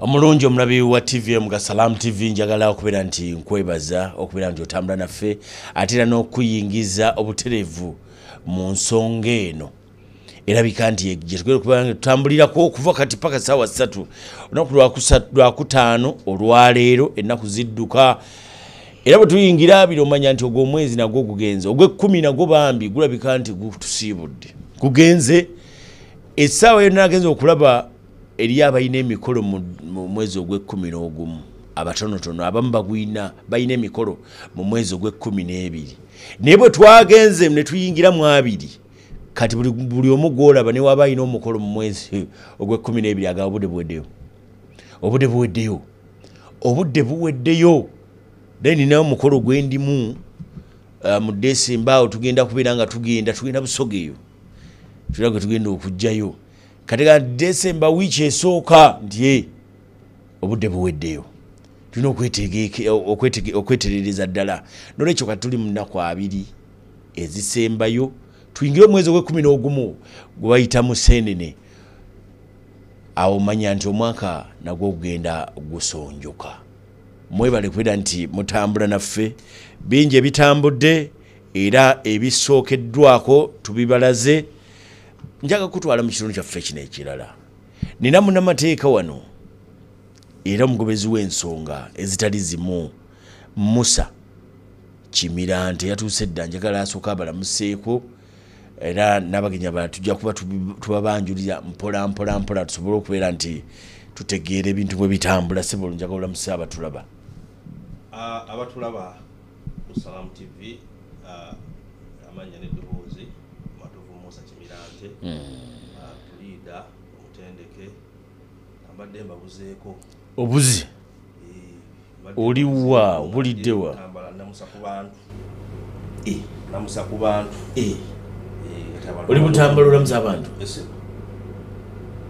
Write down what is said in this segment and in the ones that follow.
omulungi omulabi wa tvm ga salam tv njagala okubeera nti nkwebaza okubeera nti otambula naffe ate era n'okuyingiza obutereevu mu nsonga eno. Erabika nti gyetugenda nga tutambulirako okuva kati paka saawa ssatu olunaku lwakutaano olwaleero ennaku zidduka. Era bwe tuyingira abiri omanya nti ogwo omwezi nagwo gugenze ogw'ekkumi nagwo bambi gulabika nti gutusiibudde. Gugenze essaawa yonna agenza okulaba eri abalina emikolo mu mwezi ogw'ekkumi n'ogumu abatonotono abamu bagwina balina emikolo mu mwezi ogw'ekkumi n'ebiri. Naye bwe twagenze ne tuyingira mu abiri kati buli, omu gwolaba ne waba alina omukolo mu mwezi ogw'ekkumi n'ebiri agaba obudde buweddeyo. Obudde buweddeyo. Obudde buweddeyo. Naye ninayo omukolo gwe ndimu uh, mu desemba awo tugenda kubeera nga tugenda tugenda busoga eyo tulira gwe tugenda okugjayo kati ga desemba wiiki esooka nti obudde buweddeyo. Tulina okwetegeke- okwetege- okweterereza ddala. Nolwekyo kati tuli mu nnaku abiri ezisembayo tuyingire omwezi ogwekumi n'ogumu gwe bayita musenene awo manya nti omwaka nagwo gugenda gusonjoka. Mwebale kubeera nti mutambula naffe bingi ebitambudde era ebisookeddwako tubibalaze njaga kutwala mu kitundu kyaffe kino ekirala. Nina munamateeka wano era omugobezi w'ensonga ezitali zimu musa kimirante. Yatuuse dda njagala asooka abalamuseeko era n'abagenyi abalala tujja kuba tubabanjulira mpola mpola mpola tusobole okubeera nti tutegeera ebintu bwe bitambula sibolo njagala olamuse abatulaba. Ah, abatulaba ku salamu tv ah, amanya musa kimirante Ah, tuliida omutendeke ambadde mbabuzeeko. Obuzi? Eh, mbadde Oli mbabuzeeko, wa? Obulidde wa? Ntambala, namusa ku bantu. Namusa ku bantu. Kati abantu- oli butambala olamuza abantu?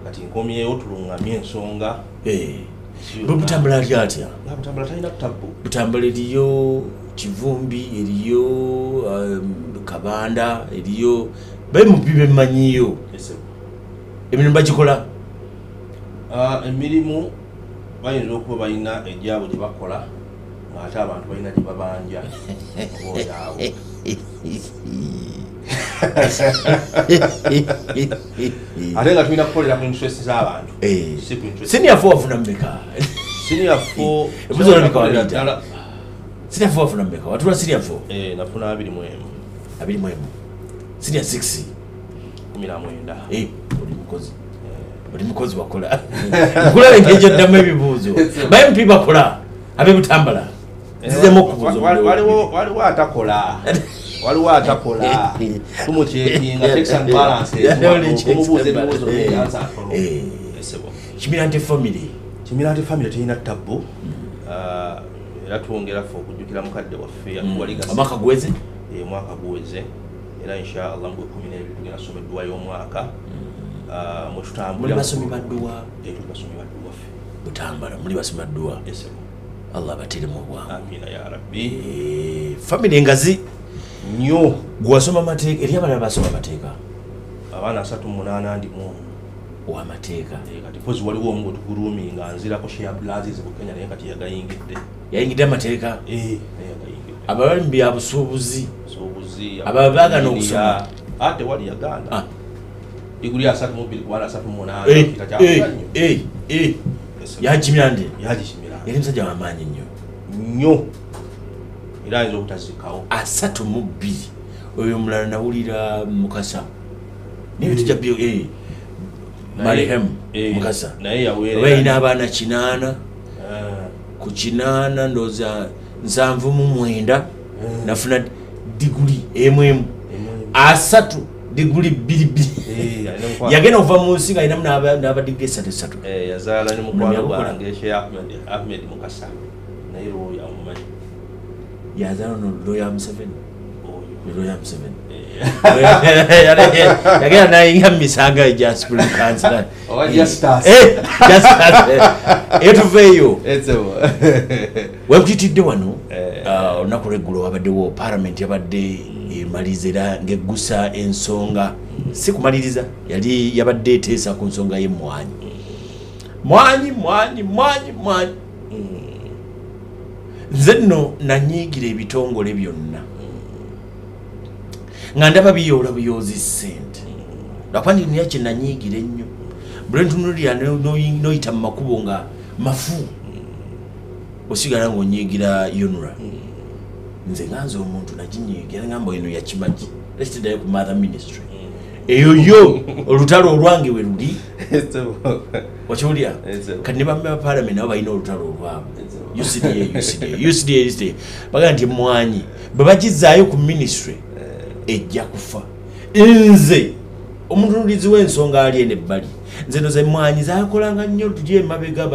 Kati nkomyewo tuluŋŋamye ensonga. Bwe butambula ali atya? Butambala eriyo kivumbi eriyo um, kabanda eriyo baye mubi bemmanyiyo emirimu bagikola? Ah, emirimu bayinza okuba balina egyabwe gye bakola ngaate abantu balina gye babanja. Obaoyaawo ate nga tulina kukolera ku interest z'abantu. Eh, si ku interest. Siniafu wafuna mmeka? Ddala. Siniafu wafuna mmeka? Watula siniafu Eh, nafuna abiri mu emu. Abiri mu sinia 6 kumi na mwenda. Eh, oli mukozi. Oli mukozi wakola nkulaba engeri oddamu ebibuuzo. Bamp bakola abebutambala nzizemu okubuuza Wa- wa- omuliro waliwo waliwo atakola. Waliwo atakola. Tumukyekinga and tumubuuza balances. ebibuuzo Eh, eh. kimirante family. Kimirante family terina tabbu Ah, era twongera ffe okujjukira mukadde waffe yatuwaligasi amaka gweze omwaka guweze era inshallah mu gwekumi n'ebiri tugenda someddwayo omwaka Ah, mwe tutambulira muli basomi badduwa? Tuli basomi baddu waffe butambala muli basomi badduwa? Allah abateremu obwangu Eh, family engazi? Nnyo. Gwasoma mateeka eri abalala basoma amateeka? Abaana asatu munaana ndi mumu owamateeka Eh, kati pozi waliwo omu gwetugulumi nga nzirako share blazes mu kenya naye kati yagayingidde. Yayingidde amateeka? Eh, naye yagayingidde abali mu byabusuubuzi sobuzi Aba baagana okusoma. ate wali yagaana diguli asatu mu bbiri kubana asatu mu munaana kita kyakuga nnyo. eh, eh. Ese- yakimirande yagikimira yali musajja wamaanyi nnyo. Nnyo. Era ayinza obutazikawo asatu mu bbiri. Oyo omulala nawulira mukasa. Naye tujja byo eh. marehemu Eh, mukasa. oba yina abaana kinaana Ah, ku kinaana ndowooza nsanvu mu mwenda Mm. nafuna diguli emu emu. Emu- asatu diguli bbiri bbiri. Eh, yagenda okuva mu nsi nga alinamu n'aba- n'abadiguli esatu esatu. Eh, yazaala ne mukwano gwange she ahmed ahmed mukasa naye lwoyo amumanyi yazaala ono loya museveni. Oyo. Loya museveni yagenda nayinga mumisanga Justus, eh. eyo tuveeyo Etsewo. wekutitidde wano? Eh. ah, olunaku lweggulo wabaddewo palamenti yabadde emaliriza era ngeggusa ensonga. Si kumaliriza yali yabadde eteesa ku nsonga y'emmwanyi mwanyi. Mwanyi mwanyi mwanyi nze nno nanyiigira ebitongole byonna nga ndaba biyoola buyoozi ssente. Lwakuba ndinira kye nanyiigira ennyo bule ntunulira no- no- noyita mu makubo nga mafu. Osigala ngaonyiigira yonura nze nganze omuntu naginyiigira ngamba eno yakimagi lesiteddayo ku mother ministry. Eyo yo olutalo olwange we luli. Sir. kati ne bamme ba parliament nabo balina olutalo sir. UCDA UCDA UCDA bagamba nti emwanyi bwe bagizaayo ku ministry ejja kufa. Nze omutunulizi w'ensonga ali eno ebbali nze noza emwanyi zakolanga nnyo tuli emabega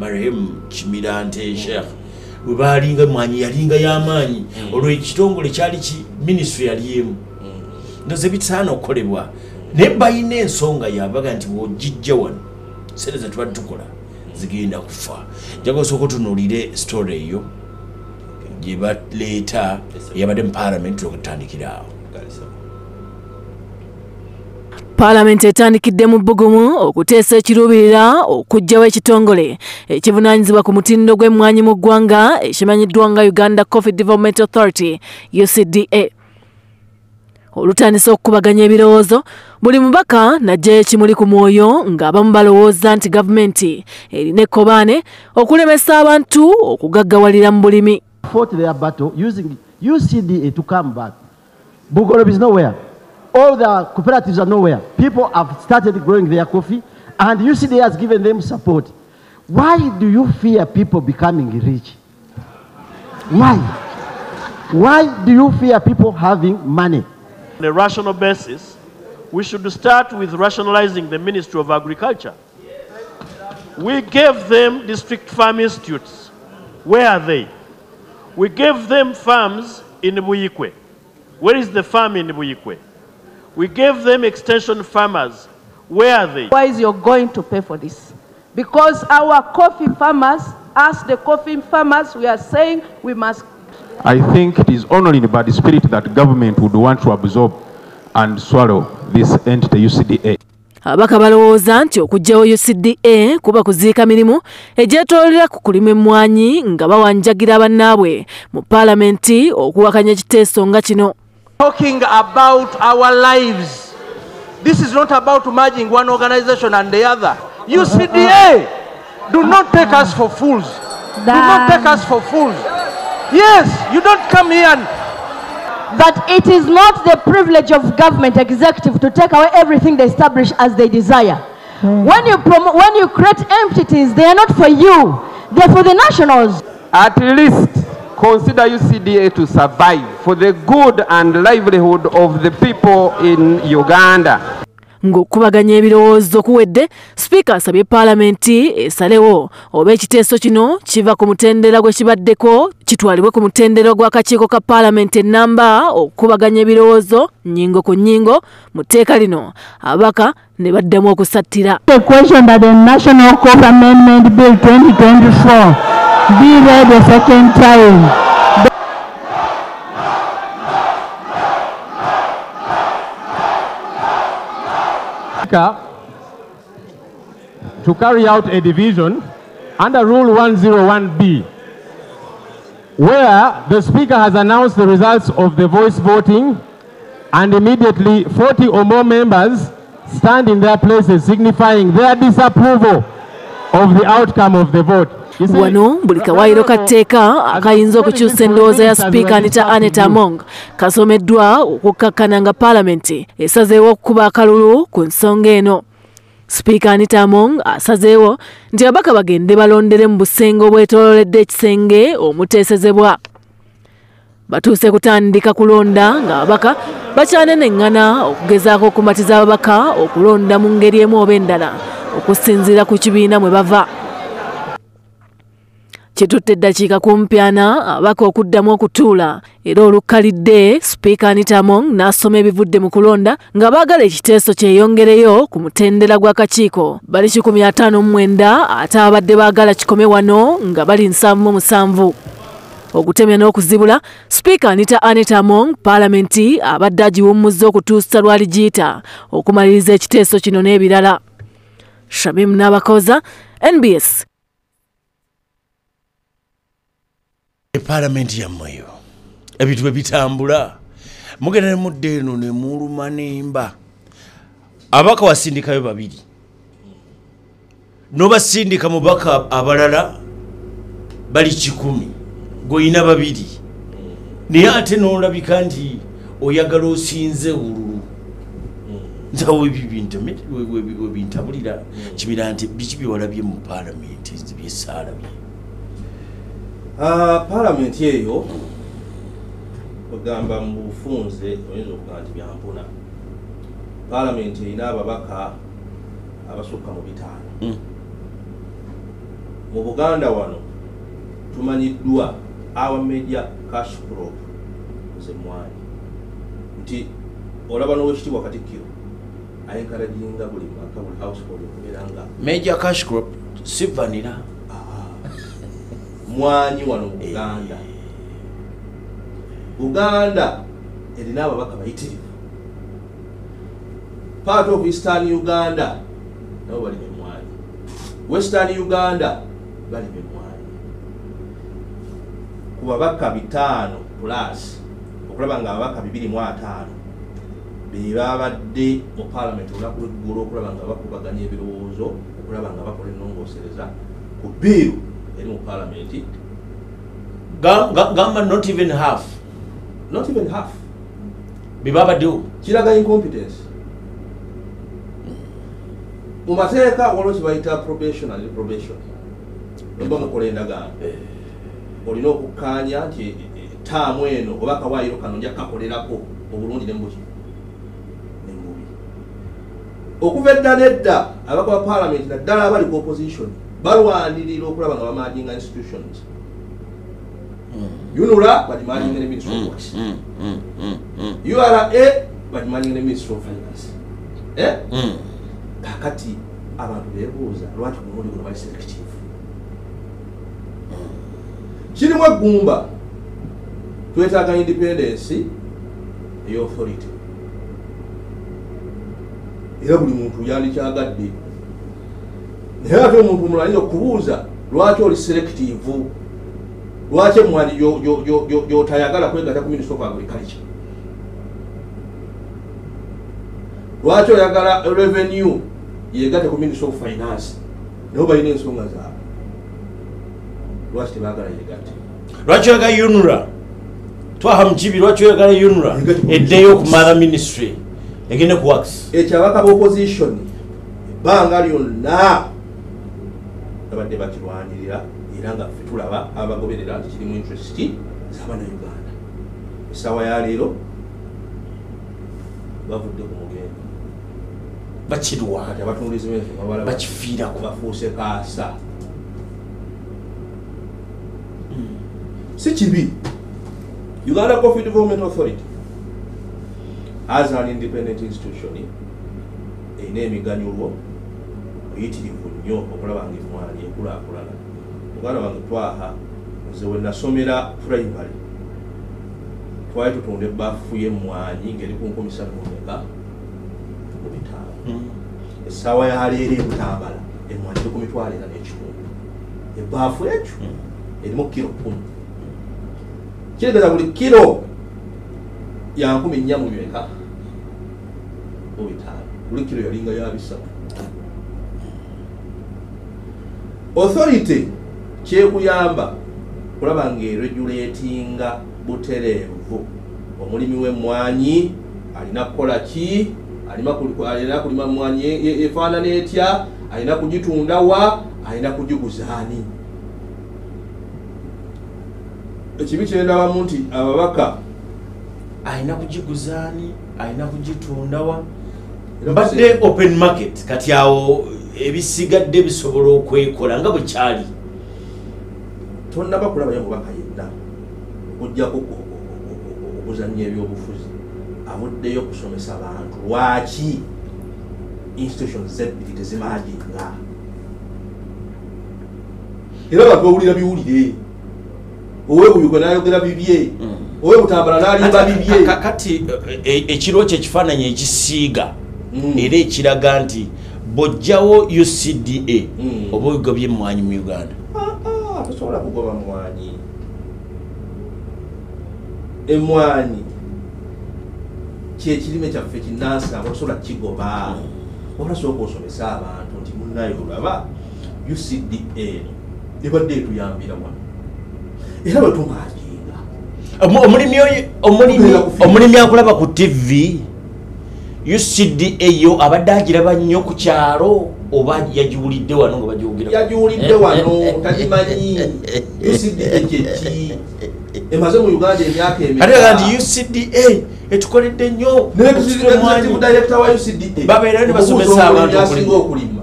marehemu kimirante sheikh. Bwe balinga emwanyi yalinga y'amaanyi olwo ekitongole kyali ki? Ministry yali emu. Ndoze bitasaana okukolebwa. Naye balina ensonga yabaga nti bwogijja wano sente zetuba tukola zigenda kufa. Jaga osooka otunuulire story eyo gye baleeta eyabadde mu parliament okutandikira awo. Paalamenti etandikidde mu bbugumu okuteesa ekiruubirira okuggyawo ekitongole ekivunaanyizibwa ku mutindo gw'emmwanyi mu ggwanga ekimanyiddwa nga uganda coffee development authority ucda olutandisa okukubaganya ebirowoozo buli mubaka najjayo ekimuli ku mwoyo ng'abamu balowooza nti gavumenti erina ekkobaane okulemesa abantu okugaggawalira mu bulimi fought their battle using UCDA eh, to come back. Bugolob is nowhere. All the cooperatives are nowhere. People have started growing their coffee, and UCDA has given them support. Why do you fear people becoming rich? Why? Why do you fear people having money? On a rational basis, we should start with rationalizing the Ministry of Agriculture. We gave them district farm institutes. Where are they? We gave them farms in Buyikwe. Where is the farm in Buyikwe? We gave them extension farmers. Where are they? Why is you're going to pay for this. Because our coffee farmers, as the coffee farmers, we are saying we must I think it is only in bad spirit that government would want to absorb and swallow this entity UCDA. Ababaka balowooza nti okuggyawo ucda kuba kuziika mirimu egyetoolera ku kulima emmwanyi nga bawanjagira bannaabwe mu paalamenti okuwakanya ekiteeso nga kino talking about our lives. This is not about merging one organization and the other. UCDA, do not take us for fools. Do not take us for fools. Yes, you don't come here and that it is not the privilege of government executive to take away everything they establish as they desire. Mm. When you promote, when you create entities, they are not for you; They are for the nationals. at least consider UCDA to survive for the good and livelihood of the people in Uganda. Ng'okubaganya ebirowoozo kuwedde sipiika asabye paalamenti esalewo. Oba ekiteeso kino kiva ku mutendera gwe kibaddeko kitwalibwe ku mutendera gw'akakiiko ka paalamenti ennamba okukubaganya ebirowoozo nnyingo ku nnyingo mu tteeka lino. Ababaka ne baddamu okusattira. The question that the National Court Amendment Bill 2024 be read a second time. Speaker, to carry out a division under Rule 101B, where the Speaker has announced the results of the voice voting and immediately 40 or more members stand in their places signifying their disapproval of the outcome of the vote. Wano buli kawaayiro ka tteeka akayinza okukyusa endowooza ya sipiika anita anet among. Kasomeddwa okukkakkana nga paalamenti esazeewo okukuba akalulu ku nsonga eno. Sipiika anita among asazeewo nti ababaka bagende balondere mu busenge obwetoololedde ekisenge omuteesezebwa. Batuuse kutandika kulonda ng'ababaka bakyaneneŋŋana okugezaako okumatiza ababaka okulonda mu ngeri emu oba endala okusinziira ku kibiina mwe bava kitutte eddakiika kumpyana abaka okuddamu okutuula. Era olukkalidde sipiika anitamong n'asoma ebivudde mu kulonda nga baagala ekiteeso kyeyongereyo ku mutendera gw'akakiiko bali 159 ate abadde baagala kikome wano nga bali 77 okutemya n'okuzibula sipiika anita anet among paalamenti abadde agiwummuzza okutuusa lwali giyita okumaliriza ekiteeso kino n'ebirala. Shabim nabakoza nbs epalamenti yammweyo ebintu bwe bitambula. Mugenda ne mudda eno ne muluma nemba. Abaka wasindikayo babiri. Nobasindika mubaka abalala bali kikumi. Gweoyina babiri. Naye ate nolabika nti oyagala osinze ululu ntawo ebyo bintu me- we- we- webintabulira kibira nti biki byewalabye mu palamenti byesaalabye Ah, palamenti eyo ogamba mu bufunze oyinza okugaa nti byampuna palamenti erina ababaka abasukka mu bitaano. Mm. mu buganda wano tumanyiddwa our media cash crop zemwanyi nti olaba n'owekitiibwa katikkiro ayenkalajinga buli maka buli household okubeera nga major cash crop si vanira mwanyi wano mu buganda. Buganda erina ababaka bayitirivu. Part of eastern uganda nabo balima emwanyi western uganda balima emwanyi ku babaka bitaano plus okulaba nga ababaka bibiri mu ataano bebabadde mu palamenti olunaku lweggulu okulaba nga bakubaganya ebirowoozo okulaba nga bakola ennongoosereza ku biiru eri mu palamenti Ga- ga- gamba not even half. Not even half. Bebabaddewo kiraga incompetence. Mu mateeka waliwo kibayita probationary probation oba mukola endagaano olina okukkaanya nti eh, eh, taamu eno oba kawaayiro kano nja kakolerako obulungi nembuki nembubi okuva edda nedda abaka ba palamenti naddala abali ku opposition balwanirira okulaba nga bamaginga institutions. Unura bagimaginga ne ministry of works. Ura bagimanyiga ne ministry of finance. Eh? kakati abantu bebuuza lwaki ku mulundi guno bali selective kirimu eggumba twetaaga independence eyauthority era buli muntu yandikyagadde naye ate omuntu ayinza okubuuza lwaki oli selective? Lwaki gyo- gyotayagala kwegatta ku ministry of agriculture? Lwaki oyagala revenue yegatte ku ministry of finance? Nabo balina ensonga zaabwe. Lwaki tebagala yegatte lwaki oyagala unura twaha mukibi lwaki oyagala unura eddeyo ku mother ministry. Egende ku wax ekyo abaka bopposition ebbanga lyonna babadde bakirwanirira era nga ffe tulaba abagoberera nti kirimu interest z'abanauganda essaawa ya leero bavudde ku mugendo. B'ensonga balaba bakifiirako. bafuuse kaasa. Si kibi. Uganda coffee development authority as an independent institution erina emiganyulwo oyitirivu nnyo okulaba nga emwani ekulaakulana muganda wange twaha nze we nasomera primary. Twali tutunda ebbafu y'emmwanyi ng'eri ku nkumi satu mumeka mu bitaano. Essaawa yaleero ebutambala emwanyi eri ku mitwalo ena n'ekitundu. Ebbaafu ekyo erimu kiro kumi. Kiregeza buli kiro ya nkumi nnya mu mweka mu bitaano. Buli kiro yalinga ya bisatu authority kyekuyamba kulaba ng'ereguletinga butereevu. Omulimi w'emmwanyi alina kukola ki? Alina kul- alina kulima mmwanyi e- e- efaanana etya? Alina kugitunda wa? Alina kugiguzaani ekibi kyendawamu nti ababaka alina kugiguzaani alina kugitundawa mbadde open market kati awo ebisigadde bisobola okwekola nga bwe kyali. Tonnaba kulabayo mubaka yenna okugjako ku- ku- ku- ku- okuzannya ebyobufuzi. Avuddeyo kusomesa bantu. Lwaki? Institutions zebbiri tezimaginga era abantu bawulira biwulire. Owebuyugo nayogera bibye. Owebutambala nalimba bibye. Ka- kati e- e- ekiro kyo ekifaananyi ekisiiga Mm. era ekiraga nti bw'ojjawo ucda Mm. oba ogobye emmwanyi mu uganda. Ah, tosobola kugoba mwanyi emwanyi kyekirime kyaffe kinnansanga tosobola kigoba wabula sooka osomesa abantu nti munayo olaba ucda eno ebadde etuyambira wano. Era bwe tumwajinga Omu- omulimi omulimi akulaba ku tv ucda yo abadde agiraba nnyo ku kyalo oba yagiwulidde wano nga bagiwugira yagiwulidde wano tagimanyi. Ucda kyeki emaze mu uganda emyaka aga nti ucda etukoledde nnyo director wa ucda Babeera ne basomesa abantu asinga okulima.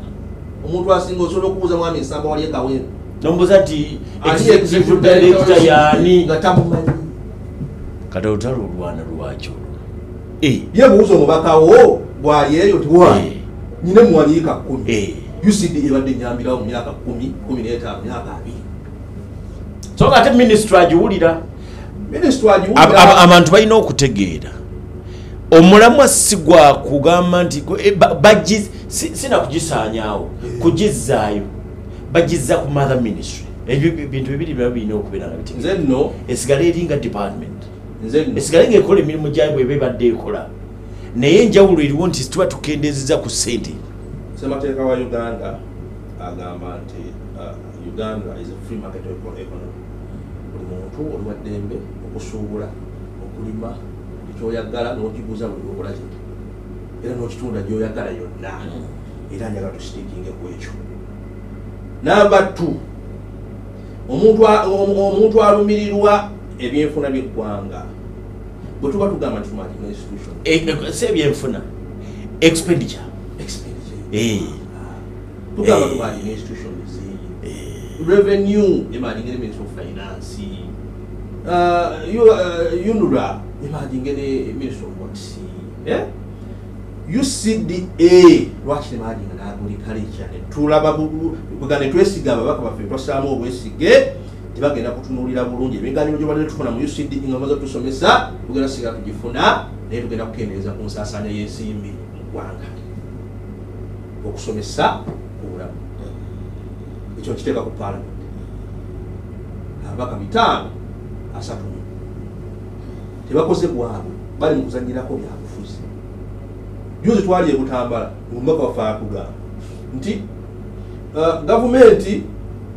omuntu asinga osobola okubuuza mwami ensamba wali ekawempe nombuza nti executive director yaani? nga tamumanyi. Kati olutalo olwana lwakyo ye buuza omubakawo bwali eyo tiwali eh, nyine muwaliika kumi eh. ucd ebadde nyambirawo mu myaka kumi kumi n'etaano myaka abiri. So nga ate minisitule agiwulira? Abantu balina okutegeera. Omulamwa si gwa kugamba nti gu- eh, ba- bagiz- si- sinakugisaanyaawo kugizzaayo bagizza ku mother ministry. Ebyo bi- bintu bibiri biba birina okubeera nga nze bitegeera nno. Esigale eri nga department esigale ngaekola emirimu gyayo bweba ebadde ekola. Naye enjawulo eriwo nti tuba tukendezeza ku ssente. Ssemateeka wa uganda agamba nti uh, uganda is a free market eco- economy. Buli muntu oli wa ddembe okusuubula okulima ekyoyagala n'okiguza buli lwokola ki? Era n'okitunda gyoyagala yonna. Era njagala tusitiikinge ku ekyo. Namba t omuntu alumirirwa ebyenfuna by'eggwanga. Bwe tuba tugamba nti tumanyi institution. Eh, eh, si ebyenfuna. Expenditure. Eh, tugamba Eh. tumanyi institution revenue emanyi ministry of finance. You- uh, unura emanyi ngene ministry of works ucda lwaki nemanyi nga nagulikalecture netulaba kuga netwesiga ababaka baffe twasaamu obwesige tebagenda kutunulira bulungi ebiganiro gyobadde tufuna mu ucd nga maze tusomesa tugenda singa tugifuna naye tugenda kukendeeza ku nsaasaanya y'ensimbi mu ggwanga. Okusomesa obulamu ekyo nkiteeka ku parliament. Ababaka bitaano asatu tebakoze bwabwe bali mu kuzanyirako byabufuzi. Juzi twali ebutambala omubaka waffe atugamba nti uh, gavumenti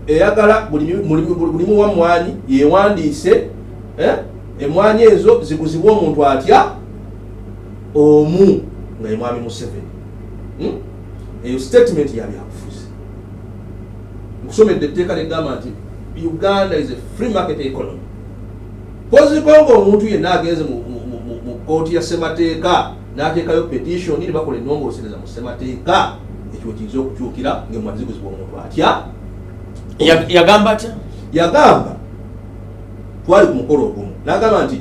eyagala buli muwa mwanyi yewandiise eh, emwanyi ezo ziguzibwe omuntu atya? Omu nga ye mwami museveni. Hmm? eyo statement ya byabufuzi. Nkusomedde etteeka ligamba nti uganda is a free market economy. Koziko nga omuntu yenna agenze mu- kooti ya ssemateeka n'ateekayo petition ne bakola ennongoosereza mu ssemateeka ekyo kiyinza okukyukira ngaemwanyi ziguzibwa omuntu atya? ya- yagamba atya yagamba. Twali ku mukolo ogumu n'agamba nti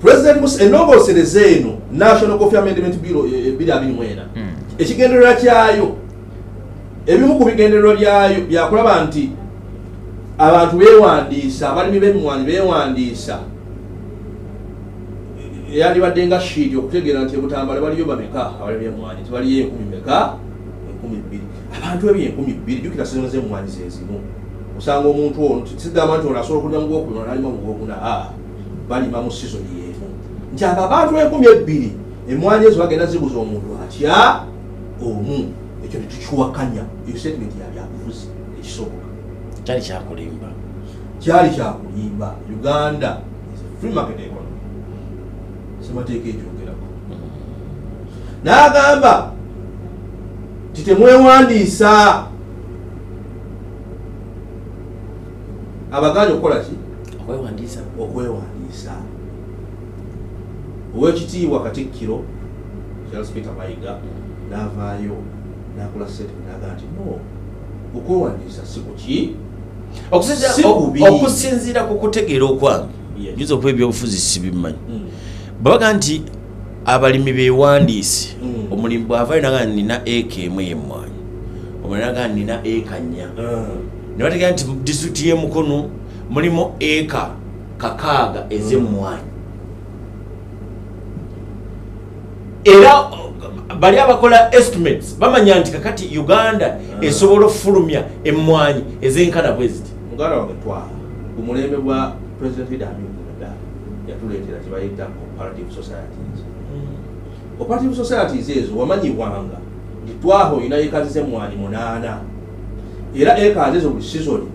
president Mus- ennongoosereza eno national coffee amendment bill eh, eh, 224 ekigendererwa kyayo. Ebimu ku bigendererwa byayo byakulaba nti abantu beewandiisa abalimi b'emmwanyi beewandiisa. Yandibadde nga shiiti okutegeera nti ebutambala baliyo bameka? Abalimi b'emmwanyi tibaliyo enkumi meka abantu ebyo enkumi bbiri jukira sizoni z'emmwanyi zezimu osanga omuntu ono sigamba nti ono asobola okulima mu gwokubiri ono alima mu gwokuna aa balima mu sizoni y'emu. Nti abo abantu enkumi ebbiri emmwanyi ezo bagenda ziguza omuntu atya omu? Ekyo tetukiwakanya eyo statement ya byabufuzi ekisoboka. Kyali kyakulimba. Kyali kyakulimba. Uganda free market economy. Semateeka ekyogerako n'agamba nti temwewandiisa abaganye okukola ki? Okwewandiisa. Okwewandiisa. Owekitiibwa katikkiro charles peter mayiga n'avaayo n'akola statement n'agamba nti no okwewandiisa si kuki okusinziira ku kutegeera okwange. Juza okuba ebyobufuzi sibimanyi Mm. babaga nti abalimi bewandiise. Mm. omulimu bwavayo naga nina eka emu yemmwanyi omulala naga nina eka nnya Ah. ne bategera nti disitulikiti y'emukono mulimu eka kakaaga ez'emmwanyi era bali abakola estimates bamanya nti kakati uganda esobola okufulumya emmwanyi ezenkana bwe ziti. Muganda wange twala ku mulembe gwa president dada yatuleetera kyebayita comparative societies comparative societies ezo wamanyibwanga nti twaha olina ekazi zemmwanyi munaana. Era ekazi ezo buli sizoni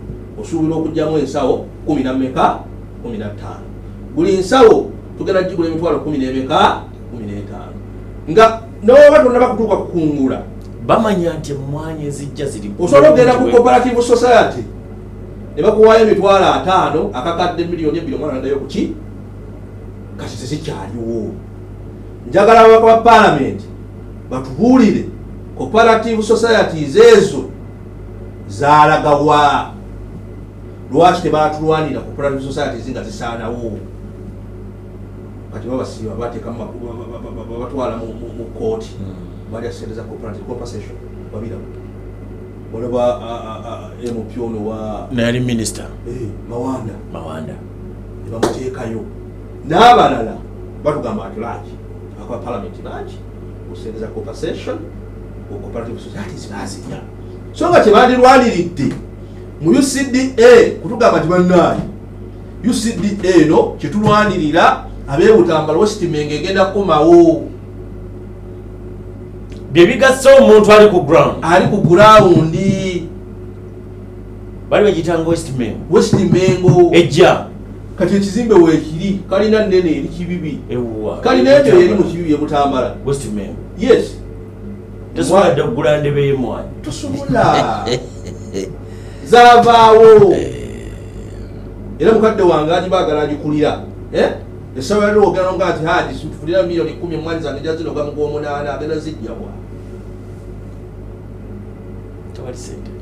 osuubira okugjamu ensawo kumi nameka kumi nataano buli nsawo tugenda gigula emitwalo kumi nemeka kumi netaano. Nga noba tonna bakutuuka kukungula bamanya nti emmwanyi ezijja ziri osobola okugenda ku comparative society. Ne bakuwaayo emitwalo ataano akakadde miliyoni ebiri omwana nadayo kuki kati tezikyaliwo njagala ababaka ba palamenti batubuulire cooperative societies ezo zalagawa lwaki tebatulwanira cooperative societies nga zisaanawo? Kati babasiba babatwala mu kooti balya sente za cooperative compensation babiramu. Olaba emupyono wa nayali minisita Eh, mawanda. Mawanda. Nebamuteekayo n'abalala batugamba ati laki akola palamenti laki osente za compensation cooperative societies bazirya so nga kyebandirwaniridde mu ucda kutugamba nti bannaayi ucda eno kyetulwanirira abebutambala wesitimenga egenda kukomawo byebigasa omuntu ali ku ground. Ali ku gurawundi bali bagitanga westman westimengo ejja kati ekizimbe weekiri kalina nene eri kibibi. Kalina ebyo eri mu kibibi ebutambala westman yes. Tosobola dde okugula ndebe y'emwanyi tosobola zavaawo era mukadde wange agibaagala agikulira. Eh? esawa yali ogenda nga nti hadi situfulira miliyoni kumi emwanyi zange jazinoga mugwomunaana agenda zijjawa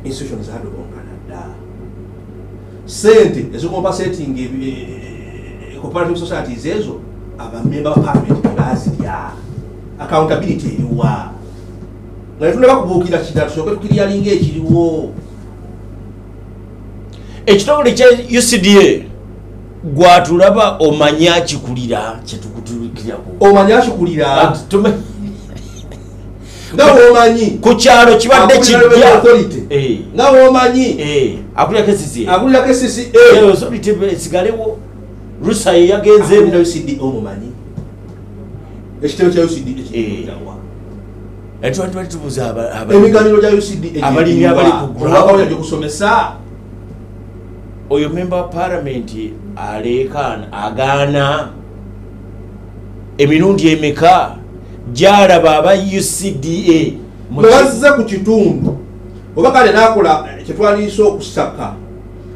institution zadobongana sente ezikompasating cooperative societies ezo abamemba ba parliament tebazirya accountability eriwa nga netunda bakubuukira kida tusooke tukiryalinga ekiriwo. Ekitongole kya ucda gwatulaba omanya kikulira kyetukutulikirako omanyi akikulira nga womanyi ku kyalo kibadde kijja Authority. Eh, nga womanyi eh, akulirako esisi akulirako cca osobite esigalewo rusa ye yagenze akulira ucd omumanyi ekitero kya ucd ekirawa aba- aba- emiganiro gya ucd Abalimi abali ku ground. obwakawulira gyokusomesa oyo memba wa palamenti aleekaana agaana emirundi emeka gyalaba aba ucda mu bwe ki- bazze ku kitundu oba kale nakola kyetwaliisa okusaka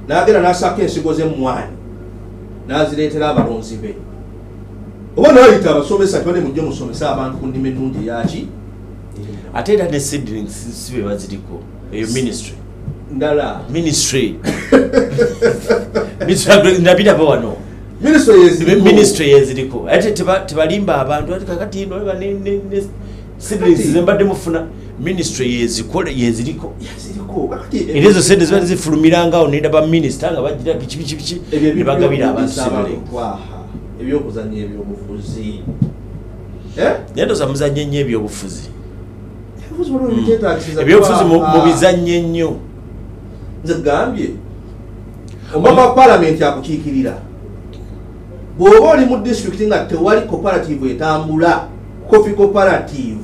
nagenda nasaka ensigo zemmwanyi nazireetera abalonzi be. Oba nayita abasomesa tibane mujje musomese abantu ku nnimi ennungi eyaki ate era ne seedlings si be baziriko eyo ministry. Ndala. Ministry. Ndabiraba wano minisitule yeziriko ate teba- tebalimba abantu ati kakati seedlings Kati- zembadde mufuna. Ministry yezikole yeziriko. Era ezo sente ziba zifulumirangawo nenda baminisita nga bagira biki biki biki ebyo ne bagabira abantu ebyokuzanya ebyobufuzi. Naye ndoza muzanye nnyo ebyobufuzi. Ebyobufuzi mubizanye nnyo nze gambye omwaka wa palamenti akukiikirira bw'oba oli mu disitulikiti nga tewali cooperative etambula coffee cooperative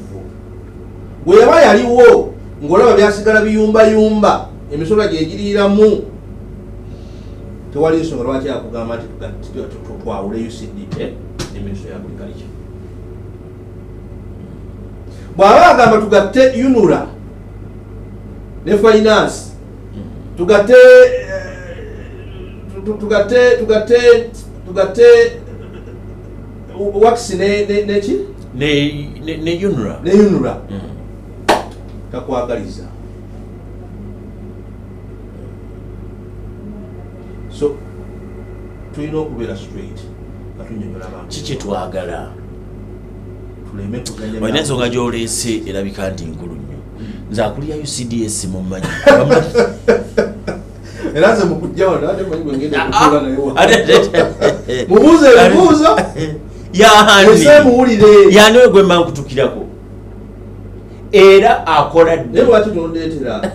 bwe yaba yaliwo ng'olaba byasigala biyumbayumba emisolo gyegiriiramu tewali nsonga lwaki akugamba nti twawule ucd ne minisitule ya agriculture bw'aba agamba tugatte unura ne finance tugatte eh, tu- tu- tugatte tugatte tugatte ne- neki ne ne- ne unra ne unura takwagaliza so tulina okubeera straight nga tunyonyola abantu ki kyetwagala tuleme kuganya olina ensonga gyoleese erabika nti nkulu nnyo. Nze akulira ucds mumanyi era nze mukujja wano ate manyi gwengenda Ah, okutuula naye mubuuze ebibuuzo yani we gwemba nkutukirako era akola naye lwaki tondeetera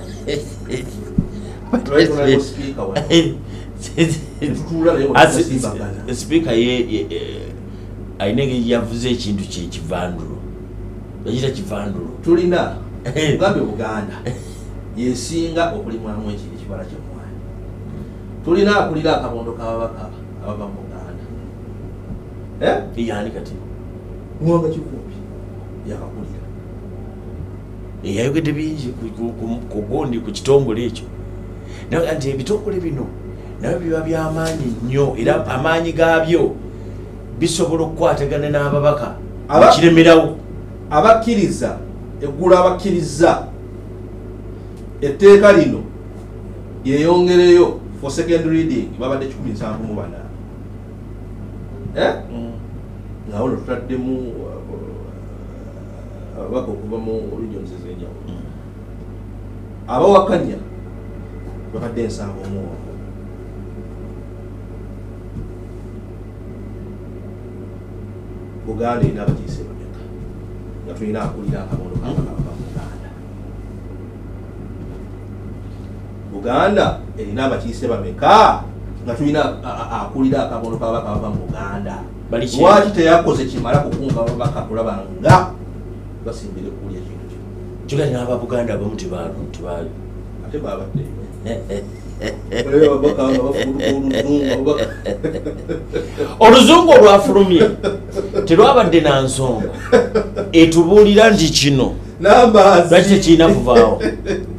sipiika ayina engeri yavuze ekintu kye kivandulo yakita kivandulo tulina mugambe buganda yesinga okulimwamu ekibala kyemwani tulina akulira akabondo kababaka abava mu buganda yani kati? Mwanga kikumbi yakakulira yayogedde bingi ku- gundi ku kitongole ekyo. Nti ebitongole bino nabyo biba byamaanyi nnyo era amaanyi gaabyo bisobola okukwatagana n'ababaka Aba- ekiremerawo abakkiriza eggulu abakkiriza etteeka lino yeyongereyo for second reading babadde 17 mu bana. Eh? nga ono tutaddemu uh, ababaka okuva mu regions ezenjawulo abawakanya babadde ensanvu omuwoko buganda erina abakiise bameka nga tulina akulira akabondo kakakava mu buganda erina abakiise bameka? Nga tulina akulira akabondo kabaka bava mu buganda lwaki teyakoze kimala kukunga babaka kulaba nga basimbire kuwulya ekintu kino. Kigali n'ababuganda abamu tebaalu tebaalu ate bafuuluka oluzungu, olwafulumye? Terwabadde na nsonga. Etubuulira nti kino. Lwaki tekirina kuvaawo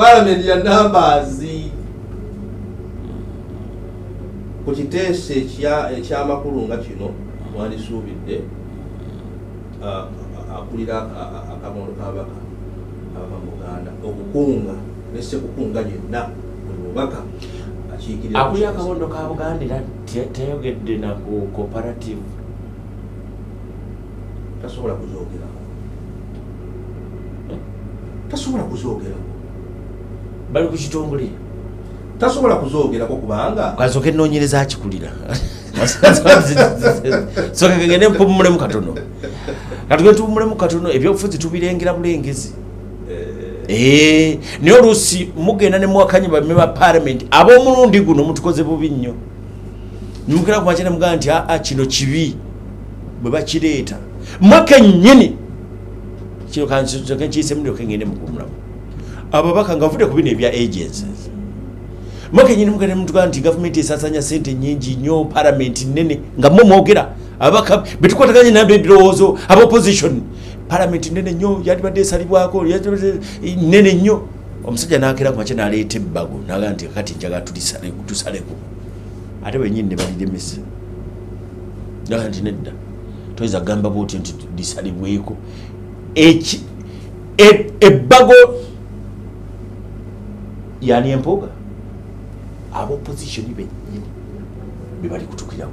palamenti ya nambaazi ku kiteeso ekya- ekyamakulu nga kino mwandisuubidde akulira aka- aka- akabondo kabaka abava mu buganda okukunga nesekukunga yenna buli mubaka akulira akabondo ka buganda era te- teyogedde na ku cooperative. Tasobola kuzoogerako tasobola kuzoogerako bali ku kitongole tasobola kuzoogerako kubanga kasooka enoonyereza akikulira. Soka kagende mpumulemu katono. Katugende tupumulemu katono ebyobufuzi tubirengera bulengezi. Eh, naye oluusi mugenda ne muwakanye bame ba palamenti ab'omulundi guno mutukoze bubi nnyo. Nimukera ku makya nemugamba nti aa kino kibi bwe bakireeta. Mwaka ennyini kino kankiyisemu ndyoke ngende mukumulamu ababaka nga bavudde ku bino ebya agencies. Mwaka ennyini mugenda mutugaa nti gavumenti esasanya sente nyingi nnyo palamenti nene nga mwe mwogera. Ababaka betukwataganye nabyo ebirowoozo aba opposition palamenti nene nnyo yalibadde esalibwako nene nnyo. Omusajja nakera ku makya naleeta ebbago nagaa nti kati njagala tusaleko. Ate benyini ne baliremesa naga nti nedda toyinza kugamba bwoti nti lisalibweko e- ebbago yani empoga. Aba opposition benyini bebali kutukirako.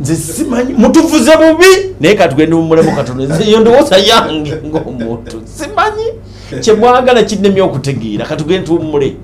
Nze simanyi mutuvuze bubi. Naye katugende mumulemu katono. Nze iyo ndowooza yange ngaomuntu simanyi? Kyemwagala kinnemye okutegeera. Katugende tuwummule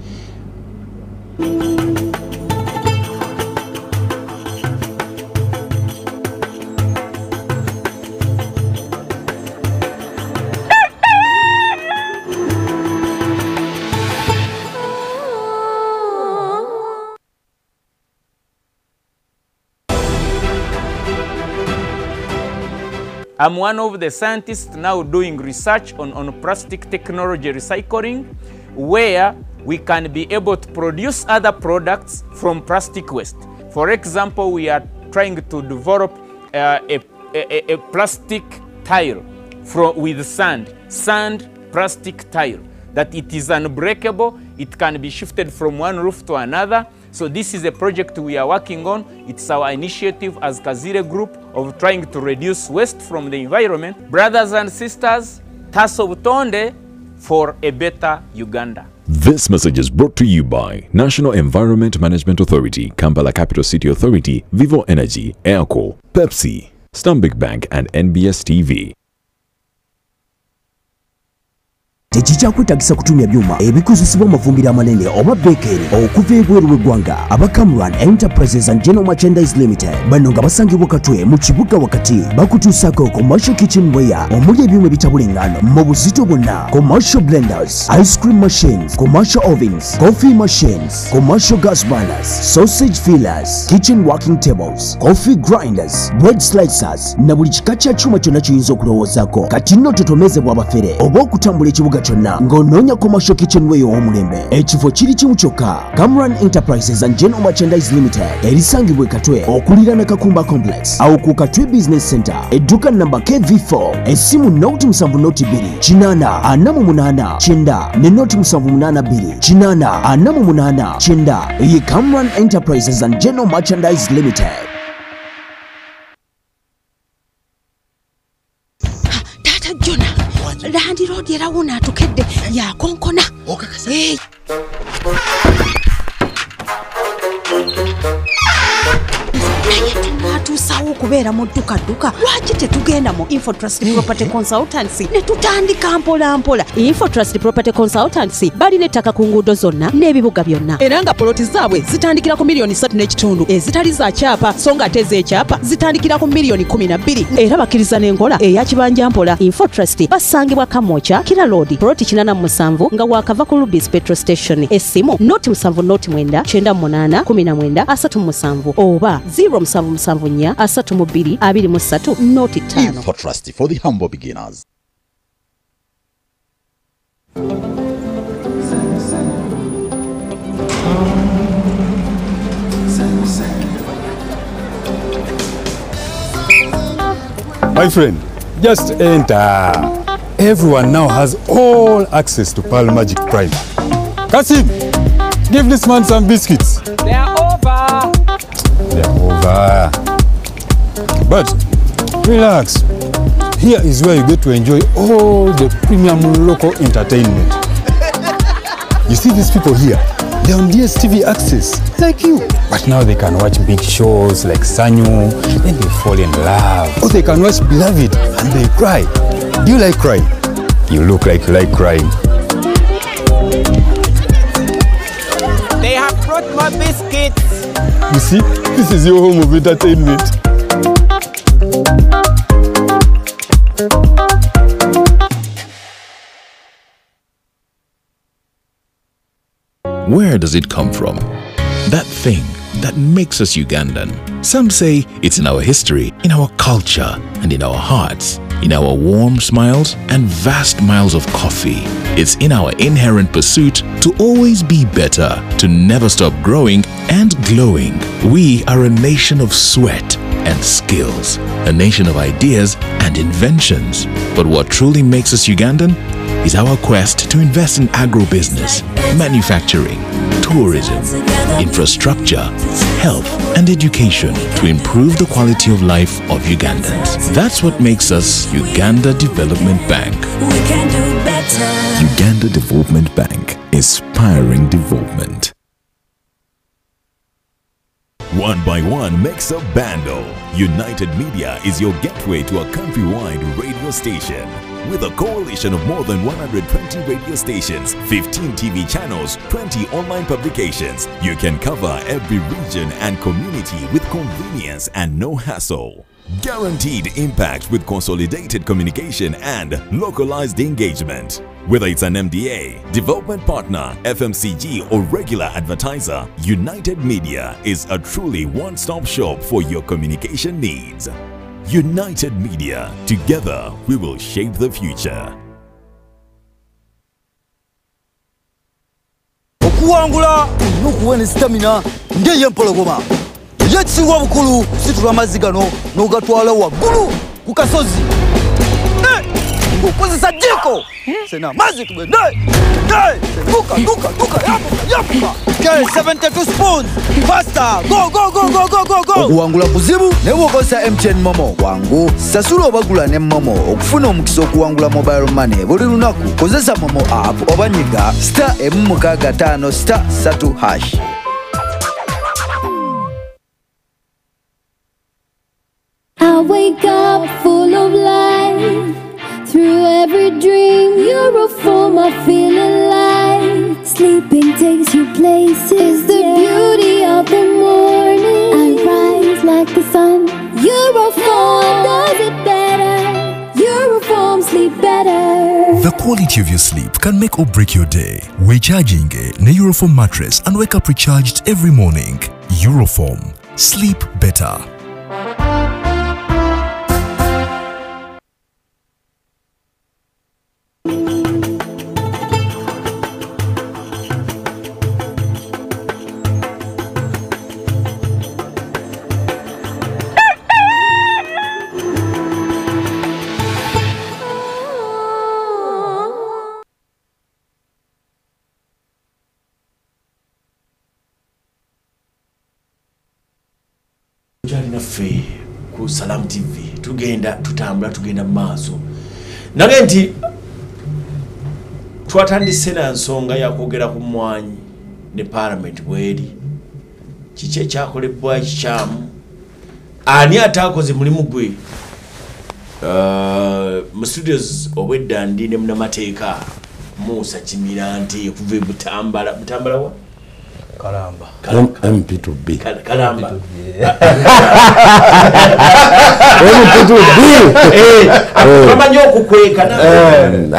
I'm one of the scientists now doing research on, on plastic technology recycling, where we can be able to produce other products from plastic waste. For example, we are trying to develop uh, a, a, a plastic tile from, with sand, sand plastic tile, that it is unbreakable, it can be shifted from one roof to another. So this is a project we are working on. It's our initiative as Kazire Group of trying to reduce waste from the environment. Brothers and sisters, Tasso Butonde for a better Uganda. This message is brought to you by National Environment Management Authority, Kampala Capital City Authority, Vivo Energy, Airco, Pepsi, Stambik Bank, and NBS TV. Tekikyakwetagisa kutumya byuma ebikozesebwa mu mafumbiro amanene oba beekeri okuva ebweru w'eggwanga aba enterprises and general merchandise limited bano nga basangibwa katwe mu kibuga wakati. Bakutuusako commercial kitchen ware omuli ebyuma ebitabula mu buzito bwonna. Commercial blenders ice cream machines commercial ovens coffee machines commercial gas burners sausage fillers kitchen working tables coffee grinders bread slicers na buli kika kya kyuma kyonna kiyinza okulowoozaako kati nno totomezebwa abafere oba okutambula ekibuga kyonna ng'onoonya commercial kitchen wear ow'omulembe ekifo kiri kimu kyokka. Cameron enterprises and general merchandise limited erisangibwa ekatwe okuliraana kakumba complex. Awo ku katwe business center edduka namba kv4 essimu noti 72 kinana ana mu munaana kyenda ne noti 782 kinana ana mu munaana kyenda. Ye cameron enterprises and general merchandise limited. Taata jona landi roodi erawuna akonkoona okakasa tunatuusawo mu duka ddukadduka lwaki tetugenda mu infotrust property consultancy ne tutandika mpola mpola. Infotrust property consultancy balina ettaka ku nguudo zonna n'ebibuga byonna. Era nga poloti zaabwe zitandikira ku miliyoni 3 n'ekitundu. Ezitali za kyapa so nga ate ez'ekyapa zitandikira ku miliyoni 12 era bakkiriza n'enkola eya kibanja mpola. Infotrust basangibwa kamoca kira road poloti 87 nga wakava ku rubis petrol station. Essimu noti 7 noti 9 98 19 37 oba 0774 32 23 noti 5 Info Trust for the humble beginners. My friend, just enter. Everyone now has all access to Pearl Magic Prime. Kasim, give this man some biscuits. They are over. They're over. But relax. Here is where you get to enjoy all the premium local entertainment. You see these people here? They're on DSTV access, like you. But now they can watch big shows like Sanyu, then they fall in love. Or they can watch Beloved and they cry. Do you like crying? You look like you like crying. They have brought more biscuits. You see, this is your home of entertainment. Where does it come from? That thing that makes us Ugandan. Some say it's in our history, in our culture, and in our hearts, in our warm smiles and vast miles of coffee. It's in our inherent pursuit to always be better, to never stop growing and glowing. We are a nation of sweat and skills, a nation of ideas and inventions. But what truly makes us Ugandan is our quest to invest in agribusiness, manufacturing, tourism, infrastructure, health, and education to improve the quality of life of Ugandans. That's what makes us Uganda Development Bank. Uganda Development Bank, inspiring development. One by one makes up Bando. United Media is your gateway to a countrywide radio station. With a coalition of more than 120 radio stations, 15 TV channels, 20 online publications, you can cover every region and community with convenience and no hassle. Guaranteed impact with consolidated communication and localized engagement. Whether it's an MDA, development partner, FMCG, or regular advertiser, United Media is a truly one stop shop for your communication needs. United Media, together we will shape the future. Ng'okozesa jiko. Sena amazzi tugende duka duka duka yambuka yambuka Okay, 72 spoons. Pasta go go go go go go go. Okuwangula kuzibu naye bw'okozesa mtn momo. Wangu sasula obagula ne momo. Okufuna omukisa okuwangula mobile money. Buli lunaku kozesa momo app oba nyiga star emu mukaaga ttaano star 3 hash. I wake up full of life. Through every dream, you're a full home, I feel alive. Sleeping takes you places. It's the beauty of the morning. I rise like the sun. Euroform does it better. Euroform sleep better. The quality of your sleep can make or break your day. Recharging a Neuroform mattress and wake up recharged every morning. Euroform. Sleep better. Kyali naffe ku salam tv tugenda tutambula tugenda mu maaso. Nage nti twatandise na nsonga yakwogera ku mwanyi ne palamenti bweri. Kiki ekyakolebwa ekikyamu ani ataakoze mulimu gwe? Uh, mu studios obwedda ndi ne munamateeka musa kimirante okuva e butambala. Butambala wa kalamba mp2b kalamba bamanyi okukweka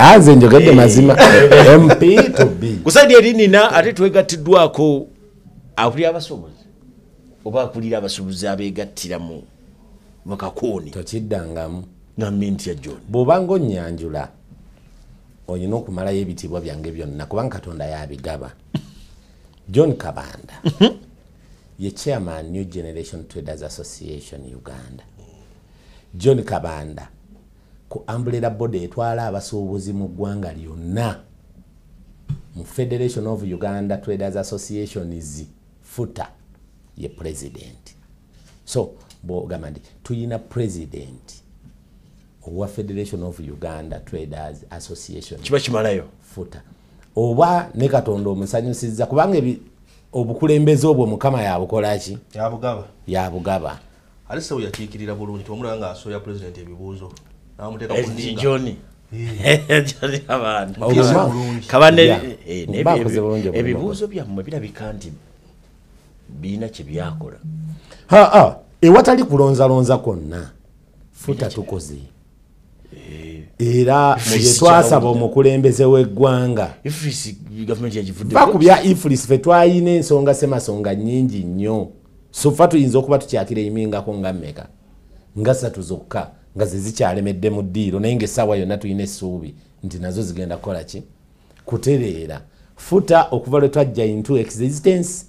aze njogedde mazima. Mp2b kusaidi eri nina ate twegattiddwako akulira abasuubuzi oba akulira abasuubuzi abegattira mu mukakooni tokiddangamu naminti ya john. Bw'obanga onnyanjula olina okumalayo ebitiibwa byange byonna kubanga katonda yabigaba john kabanda ye chairman new generation traders association uganda. John kabanda ku ambulera body etwala abasuubuzi mu ggwanga lyonna mu federation of uganda traders associations futa ye president. So bwogamba nti tuyina president owa federation of uganda traders association kiba kimalayo? Futa oba ne katonda omusanyusiza kubanga ebi- obukulembeze obwo mukama yabukolaki yabugaba yabugaba ate sewe yakiikirira bulungi tiwamulaba nga asooya pulezidenti ebibuuzo namuteeka Eh, ku nninga. John. Eh. Eh, ebibuuzo byammwe birabika nti birina kye byakola. Haa ewatali kulonzalonza kwonna futa tukoze era mubye twasaba omukulembeze w'eggwanga. ifisi gavumenti yagivudde va ku bya ifulisi fe twayina ensonga semasonga nyingi nnyo. Sofa tuyinza okuba tukyakira eyimingako nga mmeka? Nga satu zokka nga ze zikyalemedde mu ddiiro naye ngaessaawa yonna tulina essuubi. Nti nazo zigenda kukola ki? Kutereera. Futa okuva lwe twajja into existence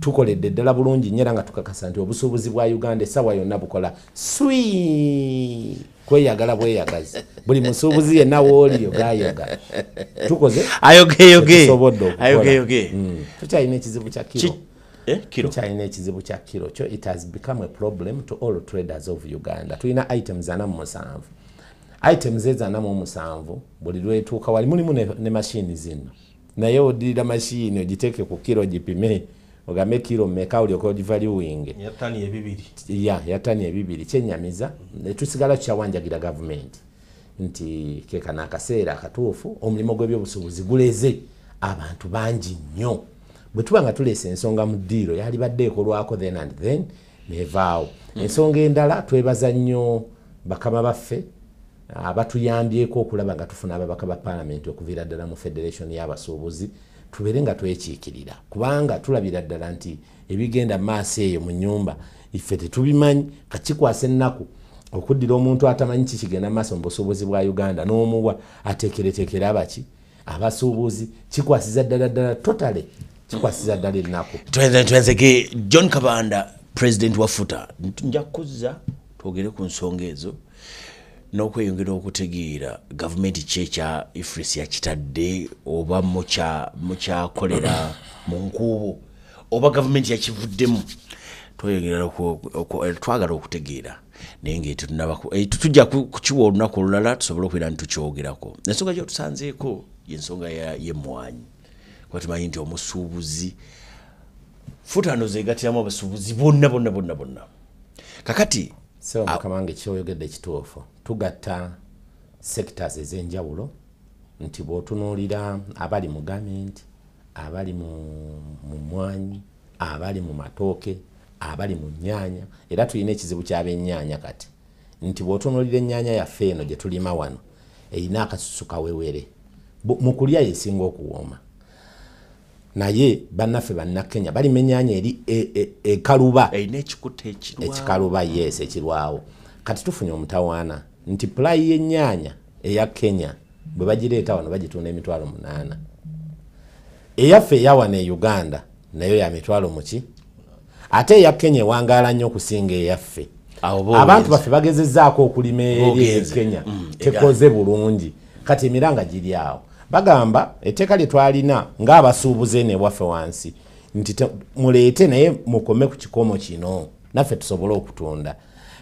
tukoledde ddala bulungi nnyo era nga tukakasa nti obusuubuzi bwa uganda essaawa yonna bukola swi kweyagala bweyagazi. Buli musuubuzi yenna wooli yogayoga tukoze. Mm. tukyalina ekizibu kya kiro. Eh, kiro? tukyalina ekizibu kya kiro. Kyo it has become a problem to all traders of uganda. Tulina items ana mu musanvu items ezo ana mu musanvu buli lwetuuka wali mulimu ne, ne mashini zino. Naye odirira mashini ogiteeke ku kiro gipime ogambe kiro mmeka olyoka ogivaluwinge ya ttani ebibiri. Ya yatani ebibiri. Kyenyamiza netusigala tukyawanjagira gavumenti? Nti kekana akaseera akatuufu omulimu gw'ebyobusuubuzi guleze. Abantu bangi nnyo. Bwe tuba nga tuleesa ensonga mu ddiiro yalibadde ekolwako then and then nevaawo ensonga endala twebaza nnyo bakama baffe abatuyambyeko okulaba nga tufuna ababaka ba paalamenti okuviira ddala mu federation y'abasuubuzi tubeere nga twekiikirira. Kubanga tulabira ddala nti ebigenda maaso eyo mu nyumba iffe tetubimanyi kakikwasa ennaku okuddira omuntu atamanyi kikigenda maaso mu busuubuzi bwa uganda n'omuwa ateekereteekere abaki abasuubuzi kikwasiza ddala ddala totale kikwasiza ddala ennaku. Twenze- twenzege john kabanda president wa futa. Nja kuzza twogere ku nsonga ezo n'okweyongera okutegeera gavumenti ki ekya ifris yakitadde oba mukya- mukyakolera mu nkuubo oba gavumenti yakivuddemu? Eh, twagala okutegeera. Naye ngaeto tunabaku- eh, kukiwa olunaku olulala tusobole okubeera ntukyogerako ensonga gyotusanzeeko yensonga y'emmwanyi kuba tumanyi nti omusuubuzi futano zegatiramu abasuubuzi bonna bonna bonna bonna. Kakati seba mukama wange kyoyogedde kituufu tugatta sectors ez'enjawulo nti bw'otunuulira abali mu gavumenti abali mu mwanyi abali mu matooke abali mu nnyaanya era tulina ekizibu ky'ab'ennyaanya kati. Nti bw'otunuulira ennyaanya yaffe eno gye tulima wano erina akasusu kawewere mu kulya yesinga okuwooma naye bannaffe bannakenya balima ennyaanya eri e- e- ekaluba ekikuta ekirwawo. Ekikaluba yes ekirwawo. Kati tufunye omutawaana nti pulayi y'ennyaanya eya kenya bwe bagireeta wano bagitunda emitwalo munaana. Eyaffe eya wano e uganda nayo ya mitwalo muki ate eya kenya ewangaala nnyo okusinga eyaffe. Abantu baffe bagezezzaako okulima eri e Boogezi. kenya. Mm, tekoze bulungi. Kati emiranga giri awo bagamba etteeka lye twalina ng'abasuubuzi eno ewaffe wansi nti te- muleete naye mukome ku kikomo kino naffe tusobole okutunda.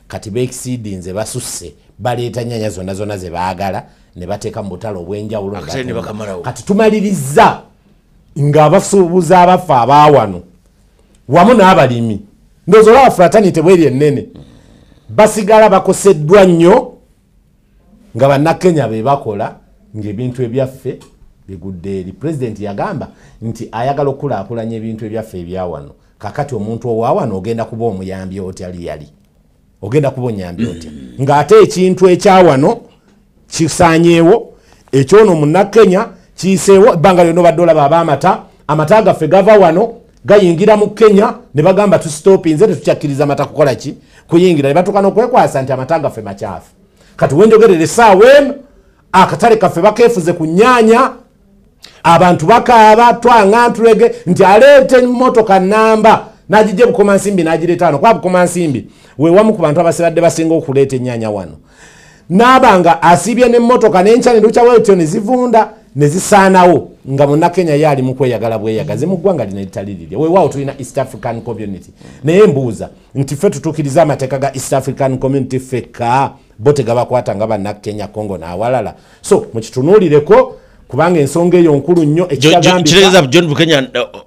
Kati beekisidinze basusse baleeta nyanya zonna zonna ze baagala ne bateeka mu butale obw'enjawulo kati tumaliriza ng'abasuubuzi abaffe abaawano wamu n'abalimi. Ndowooza olaba fratanite bweri ennene basigala bakoseddwa nnyo nga bannakenya be bakola ng'ebintu ebyaffe bigudde eri. Pulezidenti yagamba nti ayagala okukulaakulanya ebintu ebyaffe ebyawano kakati omuntu owawano ogenda kuba omuyambi otya liyali ogenda kuba onyambi otya? Ng'ate ekintu ekyawano kisanyeewo ekyono munnakenya kiyiseewo ebbanga lyonna obadde olaba ab'amata amata gaffe gava wano gayingira mu kenya ne bagamba tusitopinze tetukyakkiriza amata kukola ki? Kuyingira ne batuuka n'okwekwasa nti amata gaffe makyafu. Kati wenjogerera essaawa eno akatale kaffe bakeefuze ku nyaanya abantu bakaaba twanga ntulege nti aleeta emmotoka namba n'agijja bukoma nsimbi n'agireeta wano. Kuba bukoma nsimbi wewamu ku bantu abasibadde basinga okuleeta ennyaanya wano. N'abanga asibye n'emmotoka n'enkya nedukyaweetyo ne zivunda ne zisaanawo nga munnakenya ye ali mu kweyagala bweyagaze mu ggwanga lino eritali lirye weewaawo tulina east african community. Naye mbuuza nti ffe tutuukiriza amateeka ga east african community fekka bo tegabakwata nga bannakenya congo n'awalala. So mukitunuulireko kubanga ensonga eyo nkulu nnyo ekitagambika kitegeeza john bukenya uh,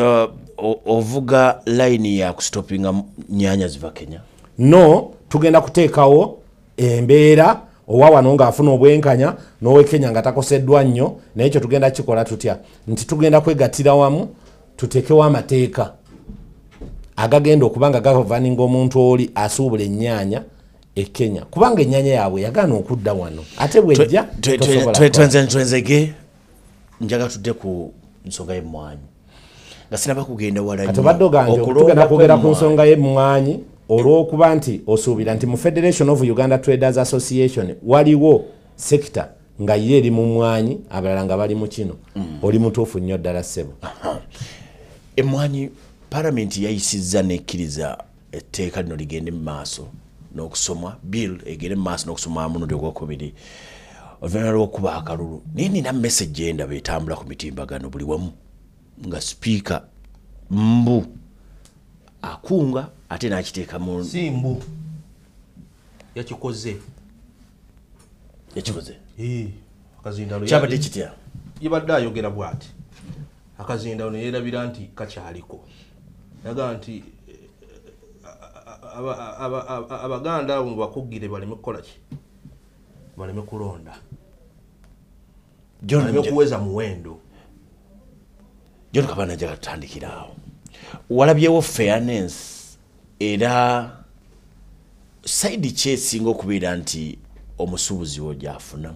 uh, uh, ovuga layini ya kustopinga nyanya ziva kenya? No tugenda kuteekawo embeera owa wano ng'afuna obwenkanya n'owe kenya nga takoseddwa nnyo naye ekyo tugenda kikola tutya? Nti tugenda kwegattira wamu tuteekewo amateeka agagenda okuba nga gavaninga omuntu oli asuubula ennyaanya e kenya. Kubanga ennyaanya yaabwe yagaana okudda wano. Ate bwejja twenzege. Njaga tudde ku nsonga y'emmwanyi nga sinaba kugenda wala kati obadde ogange tugenda kwogera ku nsonga y'emmwanyi olw'okuba nti osuubira nti mu federation of uganda traders association waliwo sekita nga ye eri mu mwanyi abalala nga bali mu kino. Oli mutuufu nnyo ddala ssebo. Emmwanyi palamenti yayisizza nekkiriza etteeka lino ligende mu maaso n'okusomwa bill egende mu maaso n'okusomwa mulundi ogwokubiri oluvannyuma lw'okuba akalulu naye nina message endaba etambula ku mitimbagano buli wamu nga sipiika mbu akunga ate n'akiteeka mu simbu yakikoze. Yakikoze? Kyabadde kitya? yabadde ayogera bwati. Akazindalo neyerabira nti kakyaliko yaga nti eh, aba- aba- aba- abaganda abo mubakugire baleme kukola ki? Baleme kulonda. John, baleme kuweza muwendo. John kabana njaga tutandikira awo. Walabyewo fairness era saidi ki esinga okubeera nti omusuubuzi wo gyafuna.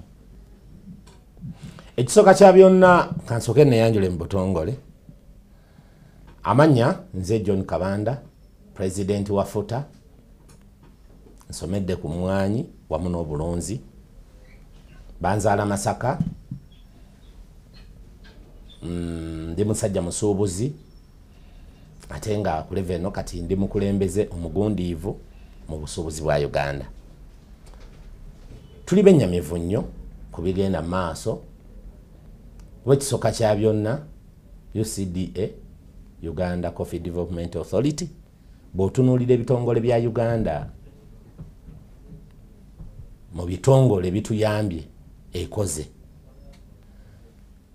Ekisooka kya byonna kansooke neyanjule mu butongole. Amannya nze john kabanda pulezidenti wa futa nsomedde ku mwanyi wamu n'obulunzi banzaala masaka Mm, ndi musajja musuubuzi ate nga kuleva eno kati ndi mukulembeze omugundiivu mu busuubuzi bwa uganda. Tuli bennyamivu nnyo ku bigenda mu maaso kuba ekisooka kya byonna ucda uganda coffee development authority bw'otunuulira ebitongole bya uganda mu bitongole bituyambye ekoze.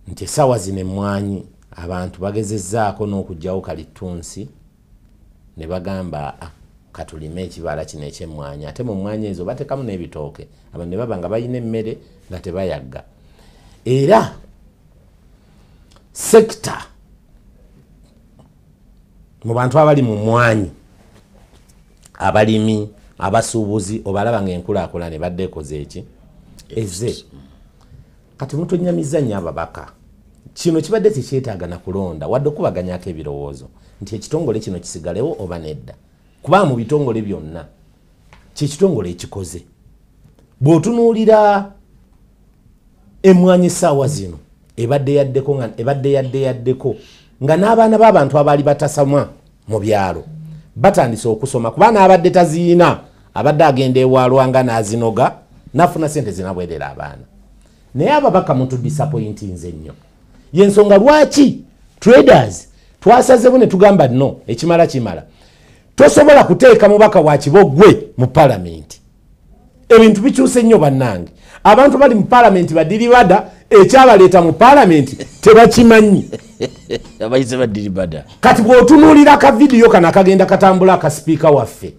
Nti essaawa zino emmwanyi abantu bagezezzaako n'okugjawo kalitunsi ne bagamba "Ah, katulime ekibala kino ekyemmwanyi. Ate mu mmwanyi ezo bateekamu n'ebitooke abantu ne baba nga balina emmere nga tebayagga. Era sekita mu bantu abali mu mwanyi abalimi abasuubuzi obalaba ngaenkulaakulana ebadde ekoze eki? Eze. Kati mutonyamiza nnyo ababaka kino kibadde tekyetaaga na kulonda wadde okubaganyako ebirowoozo nti ekitongole kino kisigalewo oba nedda? Kubanga mu bitongole byonna kyekitongole ekikoze. Bw'otunuulira emwanyi essaawa zino ebadde yaddeko ebadde yadde yaddeko nga n'abaana b'abantu abaali batasamwa mu byalo batandise okusoma kuba n'abadde taziina abadde agenda ewalwanga n'azinoga n'afuna sente zinabwerera abaana. Naye ababaka mutudisappointinze nnyo. Yensonga lwaki? Traders twasazebu ne tugamba no ekimala kimala. Tosobola kuteeka mubaka wa kiboggwe mu palamenti ebintu bikyuse nnyo bannange abantu bali mu palamenti badiribada ekyabaleeta mu palamenti tebakimanyi. Abayize badiribada kati bw'otunuulira akavidiyo kano akagenda katambula akasipiika waffe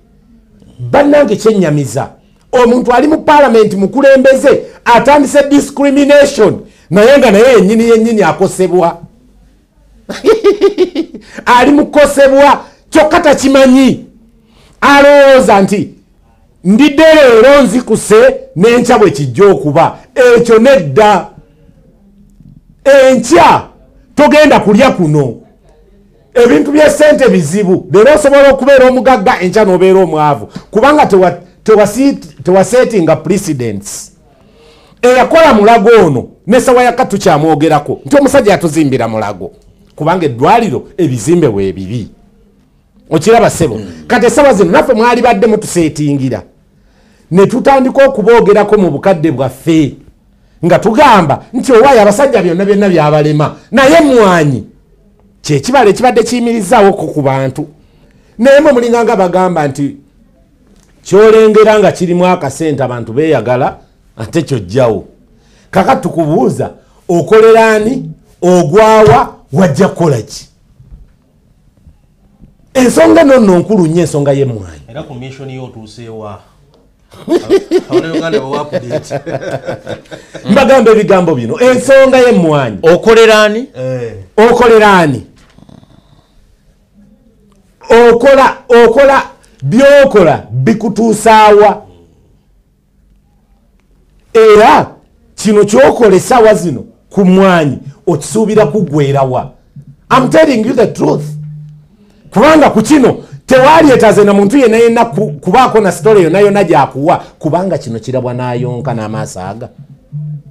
bannange kyennyamiza. Omuntu ali mu palamenti mukulembeze atandise discrimination naye nga naye yennyini yennyini akosebwa. Ali mukosebwa kyokka takimanyi. Alowooza nti ndidde leero nzikuse n'enkya bwe kijja okuba. Ekyo nedda. Enkya togenda kulya kuno. Ebintu byesente bizibu leero osobola okubeera omugagga enkya n'obeera omwavu. Kubanga tewasetinga presidents eyakola mulago ono nesawa yaka tukyamwogerako nti omusajja yatuzimbira mulago. Kubanga eddwaliro ebizimbe weebiri okiraba sebo kati esawa zino naffe mwali badde mutusetingira ne tutandika okuboogerako mu bukadde bwaffe. Nga tugamba nti owaayo abasajja byonna byonna byabalema. Naye mwanyi kyekibala ekibadde kiyimirizaawoko ku bantu. Naye mwe mulinganga bagamba nti kyolengera nga kirimu akasente abantu beeyagala ate kyojjawo kaka tukubuuza okoleraani ogwawa wajja kukola ki? Ensonga eno nno nkulu nnyo ensonga y'emmwanyi era ku mission yo otuuseewa mbagamba ebigambo bino ensonga y'emmwanyi. Okoleraani okoleraani okola okola byokola bikutuusaawa era kino kyokola essaawa zino ku mwanyi okisuubira kuggwerawa am telling you the truth. Kubanga ku kino tewaleetaze na muntu yenna yenna ku- kubaako na sitole yonna yonna gyakuwa kubanga kino kirabwa n'ayonka n'amaaso aga.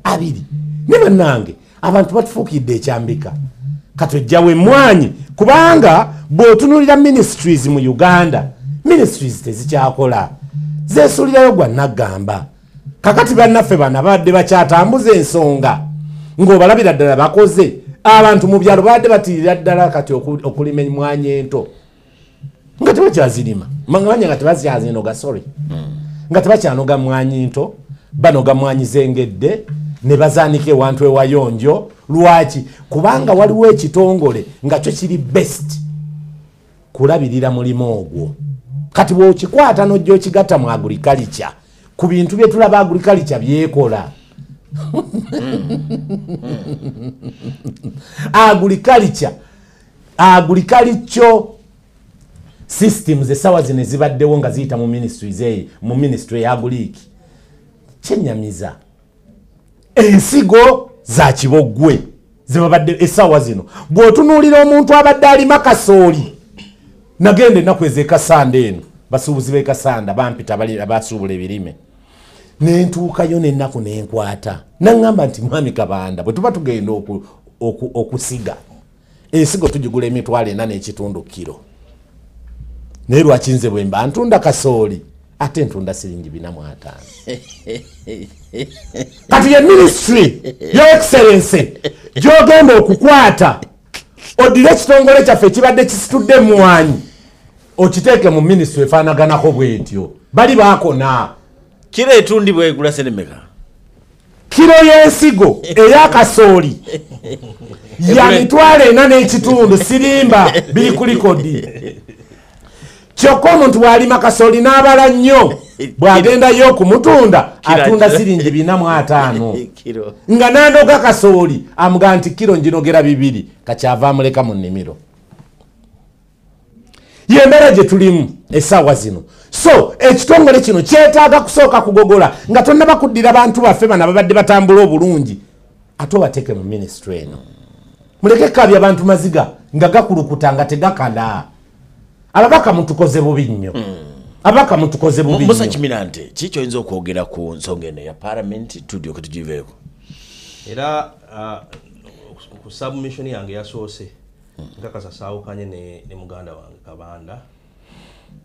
Abiri. Ne bannange abantu batufuukidde ekyambika. Katwejjawo emmwanyi kubanga bw'otunuulira ministries mu uganda ministries tezikyakola. Zeesuulirayo gwa naggamba kakati bannaffe bana babadde bakyatambuza ensonga ng'obalabira ddala bakoze. Abantu mu byalo babadde batirira ddala kati oku- okulima emmwanyi ento nga tebakyazirima. Manya nga tebakyazinoga sorry. Nga tebakyanoga mwanyi nto banoga mwanyi zengedde ne bazaanika ewantu ewayonjo lwaki? Kubanga waliwo ekitongole nga kyo kiri best kulabirira mulimu ogwo. Kati bwokikwata nojja okigatta mu agurikalica ku bintu bye tulaba agurikalica byekola. Agurikalica agurikalico systems esawa zino ezibaddewo nga ziyita mu ministries eyo mu ministry eya guliiki kyenyamiza. Ensigo za kiboggwe zebabadde esawa zino. Bw'otunuulira omuntu abadde alima kasooli nagenda ennaku ezekasanda eno basuubuzi b'ekasanda bampita bali abasuubula ebirime. Nentuukayo nennaku nenkwata. Naŋŋamba nti mwami kabanda bwe tuba tugenda oku- oku- okusiga ensigo tugigula emitwalo ena n'ekitundu kiro naye lwaki nze bwe mba? Ntunda kasooli. Ate ntunda siringi bina mu ataano. Kati ye ministry yo excellence gyogenda okukwata odire ekitongole kyaffe ekibadde kisitudde emwanyi okiteeke mu ministry efaanaganako bwetyo. Bali baakona. Kiro etundibwa egula senemeka kiro y'ensigo eyakasooli ya mitwalo ena n'ekitundu sirimba biri ku likodi kyokka omuntu bw'alima kasooli n'abala nnyo bw'agendayo okumutunda atunda siringi bina mu ataano. Nga nandoga kasooli amuga nti kiro njinogera bibiri kakyava amuleka mu nnimiro. Yembeera gye tulimu essaawa zino. So ekitongole kino kyetaaga kusooka kugogola nga tonnaba kuddira bantu baffe bano ababadde batambula obulungi ate obateeke mu minisitule eno. Muleke kabya bantu maziga nga gakulukuta nga tegakala ababaka mutukoze bubi nnyo. Ababaka mutukoze bubi musa nnyo. Kimirante kiki oyinza okwogera ku nsonga eno ya paramenti tulyoke tugiveeko era ah, ku submission yange yasoose nkakasa saawukanye ne, muganda wange kabanda.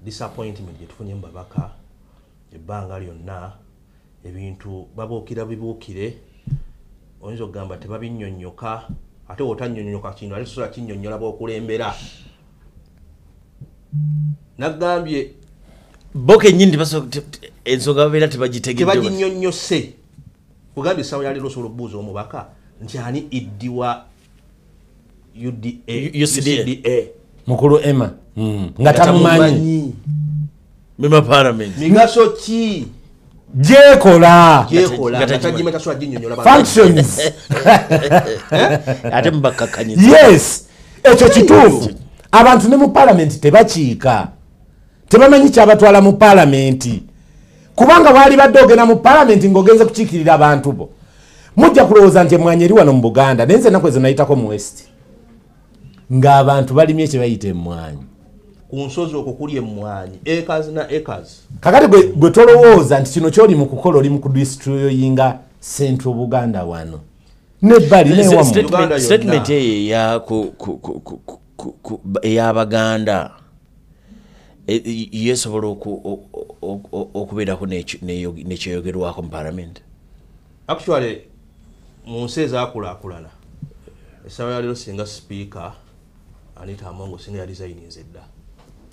Disappointment gyetufunye mu babaka ebbanga lyonna ebintu babuukira bibuukire. Oyinza okugamba tebabinyonyoka ate wotanyonyoka kintu ate sosola kinyonyola bwokulembera nagambye bo te- ensonga babeera tebagitegedde tebaginyonyose kugambye essaawa yaleero osobola okubuuza omubaka nti ani iddiwa UDA UCDA. mukulu emma. Mm. nga tamumanyi. mema paramenti migaso ki? Gyekola. Gyekola. Nga tagimanya tasobola ginyonyola functions. Ate mubakkakanyiza yes. Ekyo kituufu abantu ne mu palamenti tebakiika. Tebamanyi kyabatwala mu palamenti kubanga bwali badde ogenda mu palamenti ng'ogenze kukiikirira abantu bo. Mujja kulowooza nti emwanyi eri wano mu buganda naye nze ennaku ezo nayitako mu west ng'abantu balimye ekye bayita emmwanyi ku nsozi okwo kuli emmwanyi acres na acres. Kakati gwe gwe tolowooza nti kino kyoli mu kukola oli mu kudistroyinga central buganda wano? Nebbali newamu Statement- statement eyo eya ku- ku- ku- ku- ku- ku- ku- ey'abaganda e- e- yesobola oku- o- o- o- okubeerako nekyeyogerwako mu paramenti actually mu nsi ezaakulaakulana essaawa yaleero singa sipiika anita amongo singa yalizayininze dda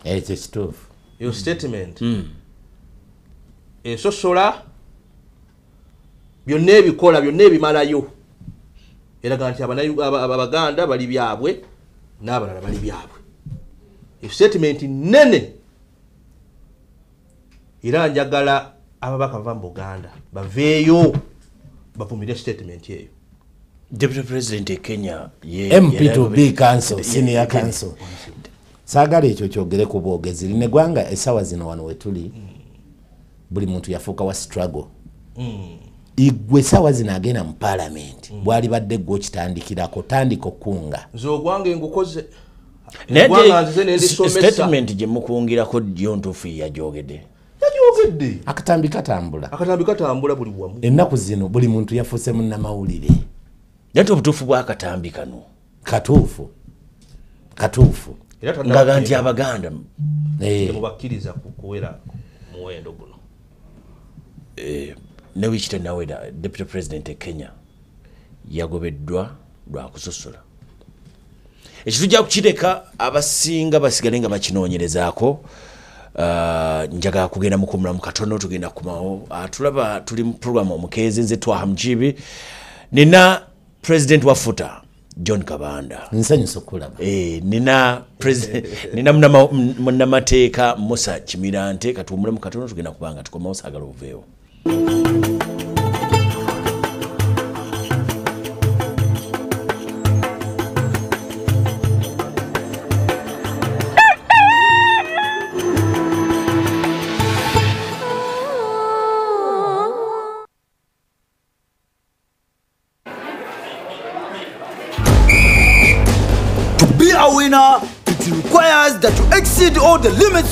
ekyo kituufu yo statement esosola byonna ebikola byonna ebimalayo. Eraga nti abaganda bali byabwe n'abalala bali byabwe. E statement nene era njagala ababaka bava mu buganda baveeyo bavumire statement eyo. Deputy president e kenya ye- mp2b yali- council senior council. Saagala ekyo kyogere ku bwogezi. Lineggwanga essaawa zino wano wetuli buli muntu yafuuka wa struggle igwe essaawa zino agenda mu palamenti bwali badde gwe okitandikirako tandika okunga nze ogwange ngukoze naye gye mukungirako yo ntuufu yajogedde yajogedde akatambi katambula. Akatambi katambula buli wamu. Ennaku zino buli muntu yafuuse munnamawulire. Nati obutuufu bwakatambi kano. Katuufu. Katuufu. Ngaga nti abaganda Eh. temubakkiriza ku- kuwera muwendo guno. Eh, ne wiikite nawera deputy president e kenya yagobeddwa lwakusosola ekyo tujja kukireka abasinga basigale nga bakinoonyerezaako Uh, njagala kugenda mukumulamu katono tugenda kumawo uh, tulaba tuli mu program omukeezi nze twaha mukibi nina president wa futa john kabanda. Okulaba. Eh, nina presi- nina munama- munnamateeka musa kimirante katuwumulemu katono tugenda kubanga tukomawo saagala oveewo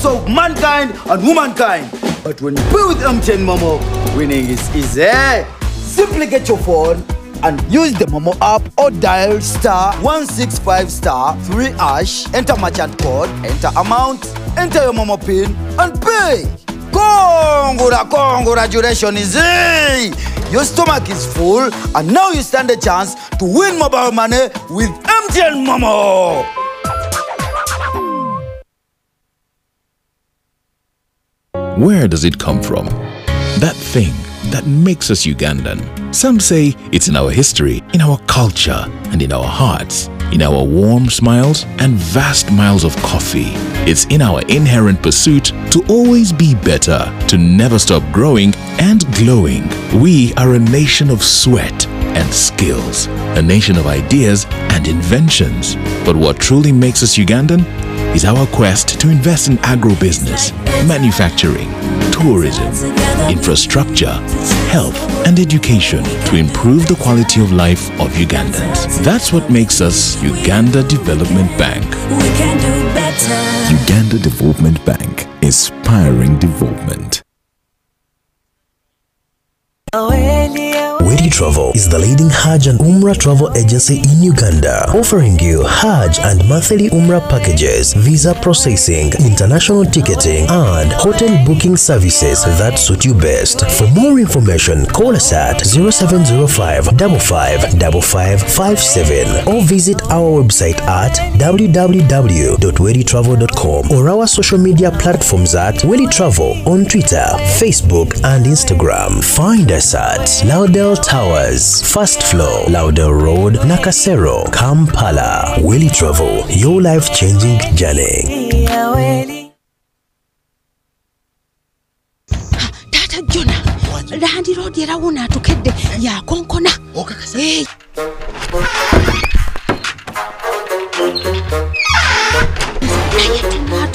of mankind and womankind. But when you play with MTN Momo, winning is easy. Simply get your phone and use the Momo app or dial star 165 star 3 ash, enter merchant code, enter amount, enter your Momo pin and pay. Congura, congratulations! eh? Your stomach is full and now you stand a chance to win mobile money with MTN Momo. Where does it come from? That thing that makes us Ugandan. Some say it's in our history, in our culture, and in our hearts, in our warm smiles and vast miles of coffee. It's in our inherent pursuit to always be better, to never stop growing and glowing. We are a nation of sweat and skills, a nation of ideas and inventions. But what truly makes us Ugandan is our quest to invest in agribusiness, manufacturing, tourism, infrastructure, health, and education to improve the quality of life of Ugandans. That's what makes us Uganda Development Bank. Uganda Development Bank, inspiring development. Travel is the leading Hajj and Umrah travel agency in Uganda, offering you Hajj and monthly Umrah packages, visa processing, international ticketing, and hotel booking services that suit you best. For more information, call us at 0705 555557 or visit our website at www.weditravel.com or our social media platforms at Wedi Travel on Twitter, Facebook, and Instagram. Find us at Laudel Towers, First Floor, Lauder Road, Nakasero, Kampala. Willy Travel, your life-changing journey. Dada Jona, Randy Road yera wona atukedde yakonkona. Okakasa. Oh, hey.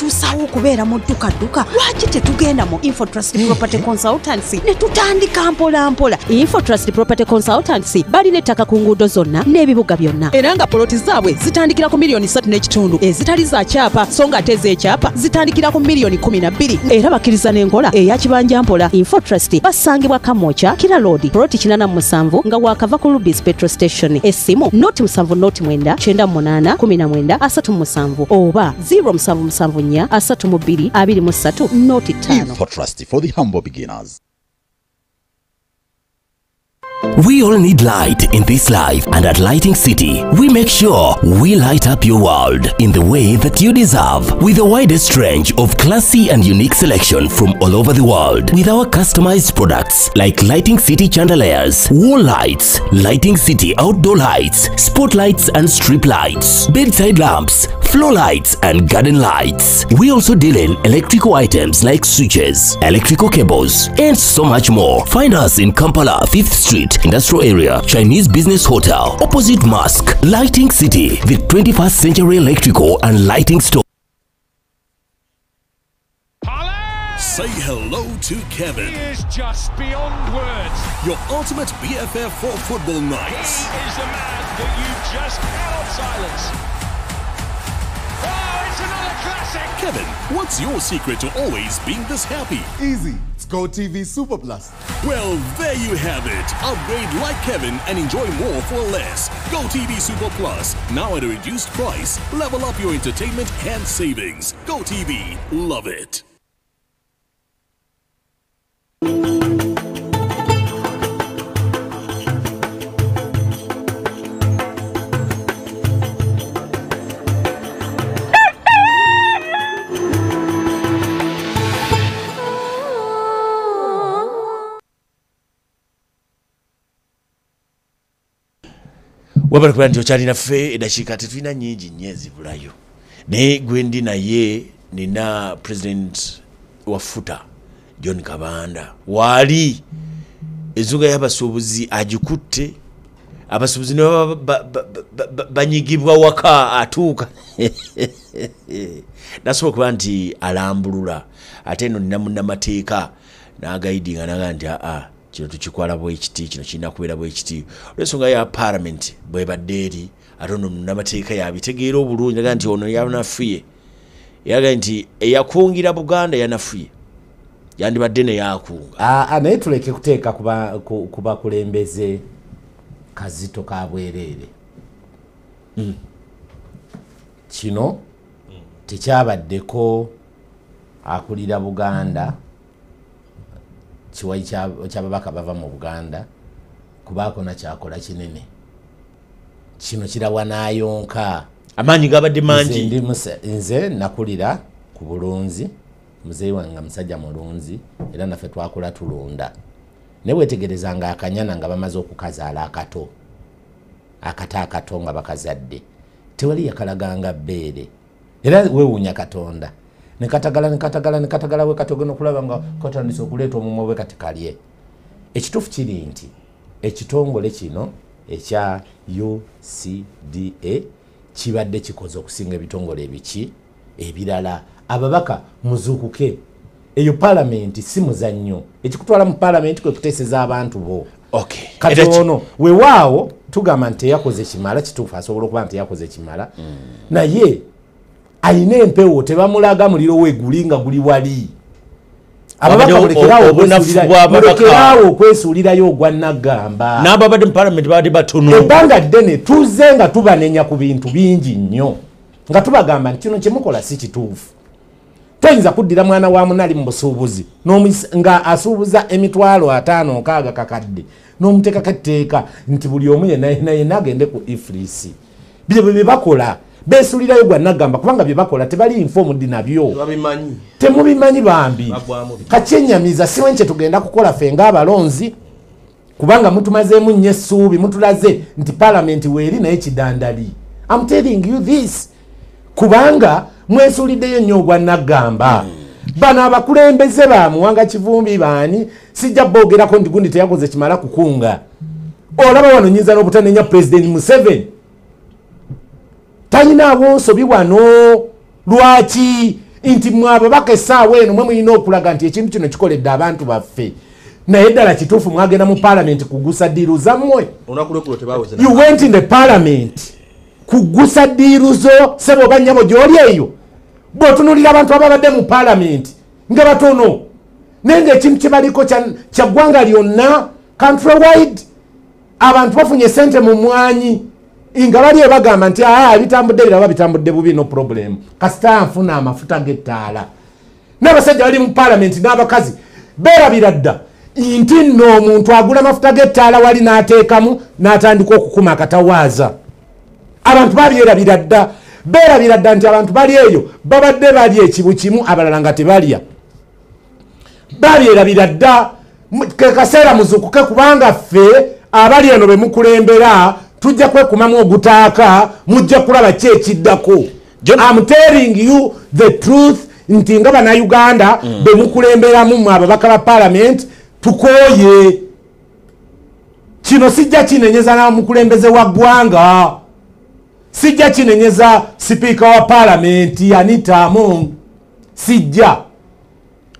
Tunatuusawo okubeera mu ddukadduka lwaki tetugenda mu infotrust property consultancy? Ne tutandika mpolampola mpola. Infotrust property consultancy balina ettaka ku nguudo zonna n'ebibuga byonna. Era nga poloti zaabwe zitandikira ku miliyoni 3 n'ekitundu. Ezitali za kyapa so nga ate ez'ekyapa zitandikira ku miliyoni 12 era bakkiriza n'enkola eya kibanja mpola infotrust basangibwa kamwokya kira road poloti 87 nga wakava ku rubis petrol station. Essimu noti 7 noti 9 98 19 37 oba 0774 32 23 noti tano Trust for the humble beginners. We all need light in this life, and at Lighting City, we make sure we light up your world in the way that you deserve. With the widest range of classy and unique selection from all over the world, with our customized products like Lighting City chandeliers, wall lights, Lighting City outdoor lights, spotlights and strip lights, bedside lamps, floor lights, and garden lights. We also deal in electrical items like switches, electrical cables, and so much more. Find us in Kampala, 5th Street, Industrial Area, Chinese Business Hotel, opposite Mosque, Lighting City, the 21st Century Electrical and Lighting Store. Say hello to Kevin, He is just beyond words. your ultimate BFF for football nights. He is a man that you just cannot silence. Kevin, what's your secret to always being this happy? Easy. It's Go TV Super Plus. Well, there you have it. Upgrade like Kevin and enjoy more for less. Go TV Super Plus, now at a reduced price. Level up your entertainment and savings. Go TV, love it. Wabala kuba nti okyalinaffe eddakiika tetulina nyingi nnyo ezibulayo. Naye gwe ndi naye nina president wa futa john kabanda. Waali enzunga y'abasuubuzi agikutte abasuubuzi ne banyigibwa waka atuuka. Nasobola okuba nti alambulula ate eno nina munnamateeka n'agayidinga naga nti aa kino tukikwala bwekiti kino kirina kubeera bwekiti olwensonga ya parliament bwebadde eri ate ono munnamateeka yabitegeera obulungi aga nti ono yanafuye. Yaga nti eyakungira buganda yanafuye. Yandibadde neyakunga Aa, naye tuleke kuteeka ku ba- ku ku bakulembeze kazito ka bwereere kino tekyabaddeko akulira buganda kiwayi kya- kyababaka bava mu buganda kubaako nakyakola kinene. Kino kirawa n'ayonka. Amaanyi gabadde mangi. Nze nakulira ku bulunzi muzeeyi wange nga musajja mulunzi era naffe twakula tulunda naye wetegerezanga akanyana nga bamaze okukazaala akato akato akato nga bakazadde. Tewali yakalaganga bbeere. Era wewuunya katonda nekatagala nekatagala nekatagala wekatogena okulaba nga katandise okuleeta omumwa bwe kati kalye. Ekituufu kiri nti ekitongole kino ekya ucda kibadde kikoze okusinga ebitongole ebiki ebirala. Ababaka muzuukuke. Eyo paalamenti si muzannyo. Ekikutwala mu paalamenti kwe kuteeseza abantu bo. Okay. kati ono weewaawo tugamba nti teyakoze kimala kituufu asobola okuba nti teyakoze kimala naye ayina empewo tebamulaga muliro weguli nga guli wali. Ababaka Wabadde mulekerawo o- obunafu okwesuulira- bw'ababaka. mulekerawo okwesuulirayo ogwa naggamba n'ababadde mu palamenti baali batono. Ebbanga ddene tuzze nga tubanenya ku bintu bingi nnyo. Nga tubagamba nti kino kyemukola si kituufu. Toyinza kuddira mwana wa munali mu busuubuzi nga asuubuza emitwalo ataano nkaaga kakadde n'omuteekako etteeka nti buli omu yenna yenna agende ku ifirisi. Byo bye bakola beesuulirayo gwa naggamba kubanga bye bakola tebali informed nabyo. Temubimanyi bambi. Kakyenyamiza siwe nkye tugenda kukola ffe ng'abalonzi kubanga mutumazeemu nnyo essuubi mutulaze nti paalamenti weeri naye kidandali. Am telling you this kubanga mwesuuliddeyo nnyo ogwa naggamba bano abakulembeze bamuwanga kivumbi baani? Sijja boogerako nti gundi teyakoze kimala kukunga. Olaba wano nyinza n'obutanenya pulezidenti museveni talina abonsobi wano lwaki? Nti mwe ababaka essaawa eno mwe mulina okulaga nti ekintu kino kikoledde abantu baffe. Naye ddala kituufu mwagenda mu paalamenti kugusa diiru zammwe you went in the parliament kugusa diiru zo sebo oba nnyabo gyoli eyo. Bw'otunulira abantu ababadde mu paalamenti nga batono. Naye ngaekintu kyebaliko kya- kya ggwanga lyonna country wide abantu bafunye sente mu mwanyi nga bali ebagamba nti aa bitambudde biraba bitambudde bubi no problem. Kasita nfuna amafuta g'ettaala. N'abasajja bali mu paalamenti n'abakazi beerabira dda nti nno omuntu agula amafuta g'ettaala wali n'ateekamu n'atandika okukuma akatawaaza. Abantu babyerabira dda beerabira dda nti abantu bali eyo babadde bali ekibu kimu abalala nga tebalya. Babyerabira dda ke kaseera muzukuke kubanga ffe abali eno be mukulembera tujja kwekumamu ogutaaka mujja kulaba ki ekiddako. Am telling you the truth nti nga bannayuganda be mukulemberamu mwe ababaka ba paalamenti tukooye. Kino sijja kinenyeza na mukulembeze wa ggwanga. Sijja kinenyeza sipiika wa paalamenti anita among. Sijja.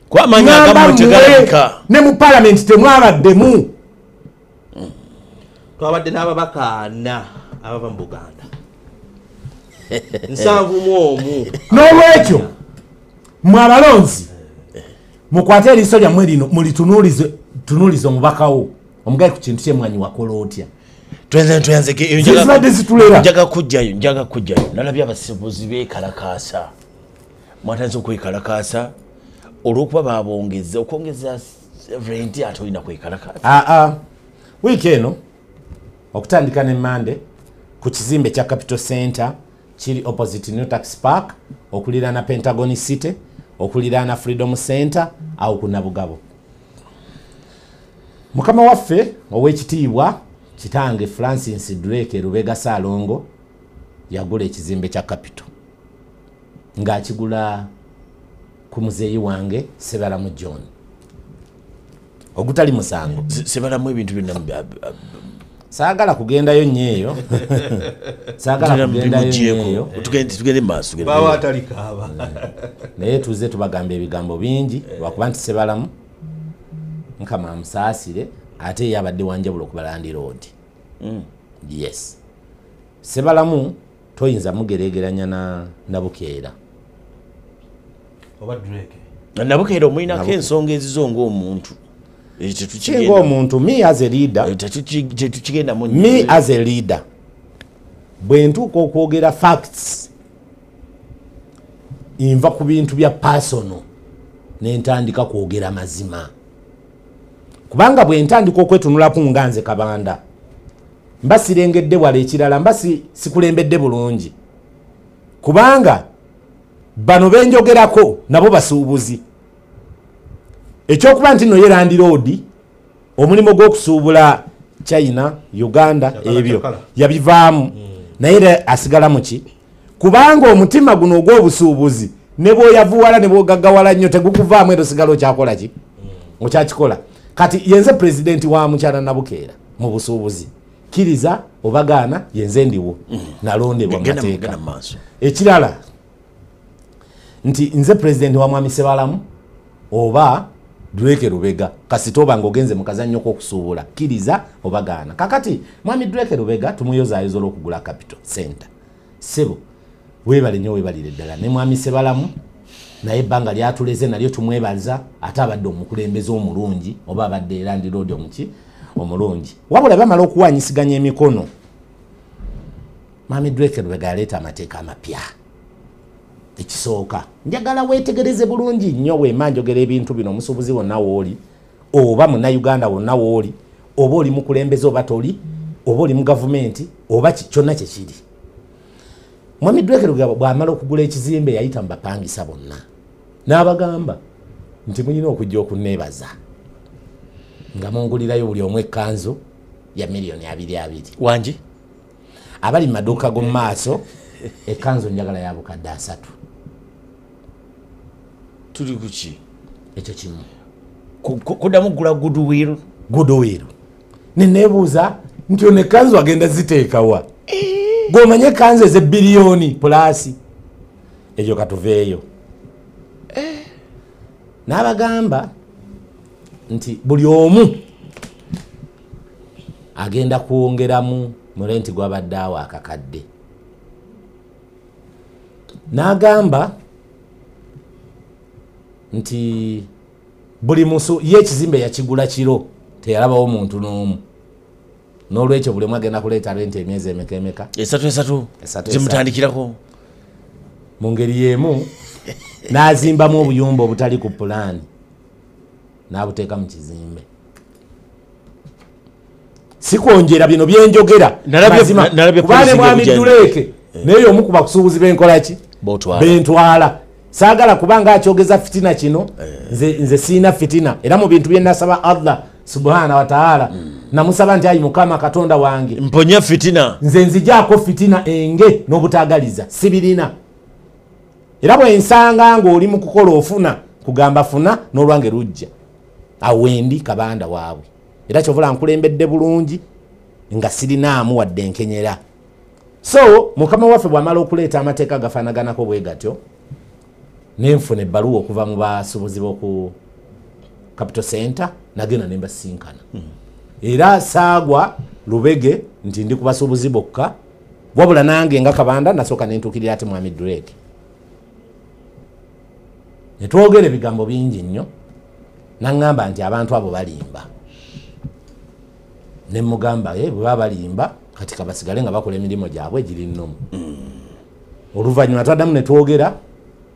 Kwamanya Ngamba agamu mmwe tegalabika. ne mu paalamenti temwabaddemu twabadde n'ababaka ana abava mu buganda. Nsanvu mu omu. N'olwekyo mwe abalonzi mukwate eriiso lyammwe lino mulitunuulize tunuulize omubakawo omugaye ku kintu kyemwanyi wakola otya twenze Ziri zibadde zitulera. njaga kujjayo njaga kujjayo. Nalabye abasibuzi bekalakaasa mwatandise okwekalakaasa olwokuba babongeza okwongeza renti ate olina kwekalakaasa. Aa wiiki eno okutandika ne mande ku kizimbe kya capital center kiri opposite new tax park okuliraana pentagon city okuliraana freedom center awo ku nabugabo. Mukama waffe ow'ekitiibwa kitange francis drake rubega saalongo yagula ekizimbe kya capital. Ng'akigula ku muzeeyi wange sebalamu john. Ogutali musango. Sebalamu ebintu byonna saagala kugendayo nnyo eyo. Saagala kugendayo nnyo tugende maaso baba atali kaaba. Naye tuze tubagamba ebigambo bingi lwakuba nti sebalamu nkama amusaasire ate ye abadde wanjawulo okuba landi road. Yes. Sebalamu toyinza mugeregeranya na nabukeera. Oba drake. Nabukeera omuyinako ensonga ezizo ngaomuntu Tetukigenda- kinga omuntu me as a leader Eh, tetuki- tetukigendamu me as a leader bwe ntuuka okwogera facts nva ku bintu bya personal nentandika kwogera mazima. Kubanga bwe ntandika okwetunulaku nga nze kabanda mba sirengedde wala ekirala mba si- sikulembedde bulungi. Kubanga bano benjogerako nabo basuubuzi ekyokuba nti no ye landi road omulimu gw'okusuubula china uganda ebyo yabivaamu naye era asigala muki kubanga omutima guno ogw'obusuubuzi ne bwoyavuwala ne bwogaggawala nnyo tegukuvaamu era osigala okyakola ki? Okyakikola. Kati yenze pulezidenti wa mukyala nabukeera mu busuubuzi. Kkiriza obagaana yenze ndiwo nalondebwa Genda- mateeka. ekirala nti nze pulezidenti wa mwami sebalamu oba dreke rubega kasita oba ngaogenze mu kazannyo k'okusuubula kkiriza obagaana. Kakati mwami dreke rubega tumuyozayoza olw'okugula capital center. Sebo weebale nnyo weebalire ddala. Ne mwami sebalamu naye ebbanga lyatuleze nalyo tumwebaza ate abadde omukulembeze omulungi oba abadde era ndiroodi omuki omulungi. Wabula bamala okuwanyisiganya emikono. Mwami dreke rubega yaleeta amateeka amapya ekisooka. Njagala weetegereze bulungi nnyo weema njogera ebintu bino omusuubuzi wonna wooli oba munnayuganda wonna wooli oba oli mukulembeze oba toli oba oli mu gavumenti oba kyonna kyekiri mwami dwekeruga bw'amala okugula ekizimbe yayita mu bapangisa bonna. N'abagamba nti mulina okujja okunneebaza nga mungulirayo buli omu ekkanzu ya miliyoni abiri abiri. Wangi abali mu maduuka g'omu maaso ekkanzu njagala ya bukadde asatu tuli kuki ekyo kimu. Kuddamu kugula goodwill. Goodwill. Neneebuuza nti ono ekkanzu agenda ziteekawa. Gomanye ekkanzu ezebbiliyoni pulaasi. Ekyo katuveeyo. N'abagamba nti buli omu agenda kwongeramu mulenti gwabadde awo akakadde. N'agamba nti buli musu ye ekizimbe yakigula kiro teyalabawo muntu n'omu. N'olwekyo buli omu agenda kuleeta renti emyezi emeka emeka? Esatu esatu. Zimutandikirako mu ngeri y'emu n'azimbamu obuyumba obutali ku pulaani n'abuteeka mu kizimbe. Sikwonjera bino byenjogera mazima. nalabye kuba ne polisi mwami duleeke naye omu ku bakusuubuzi benkola ki? Botwala. bentwala saagala kubanga akyogeza fitina kino nze, nze siina fitina. Era mu bintu byenasaba allah subhana wataala namusaba nti ayi mukama katonda wange mponya fitina. nze nzijaako fitina enge n'obutagaliza sibirina. Era bwensanga ngaoli mu kukola ofuna kugamba funa n'olwange lujja. Awendi kabanda waabwe. Era kyovula nkulembedde bulungi nga sirinaamu wadde enkenyera so mukama waffe bwamala okuleeta amateeka agafaanaganako bwe gatyo nenfuna ebbaluwa okuva mu basubuzi b'oku capital center nagenda ne mbasinkana. Era saagwa lubege nti ndi ku basuubuzi bokka wabula nange nga kabanda nasooka nentuukirira ati mwami drake. Netwogera ebigambo bingi nnyo naŋŋamba nti abantu abo balimba. Nemugamba "Eh, bwe baba balimba kati kabasigale nga bakola emirimu gyabwe egiri nnomu oluvannyuma twaddamu netwogera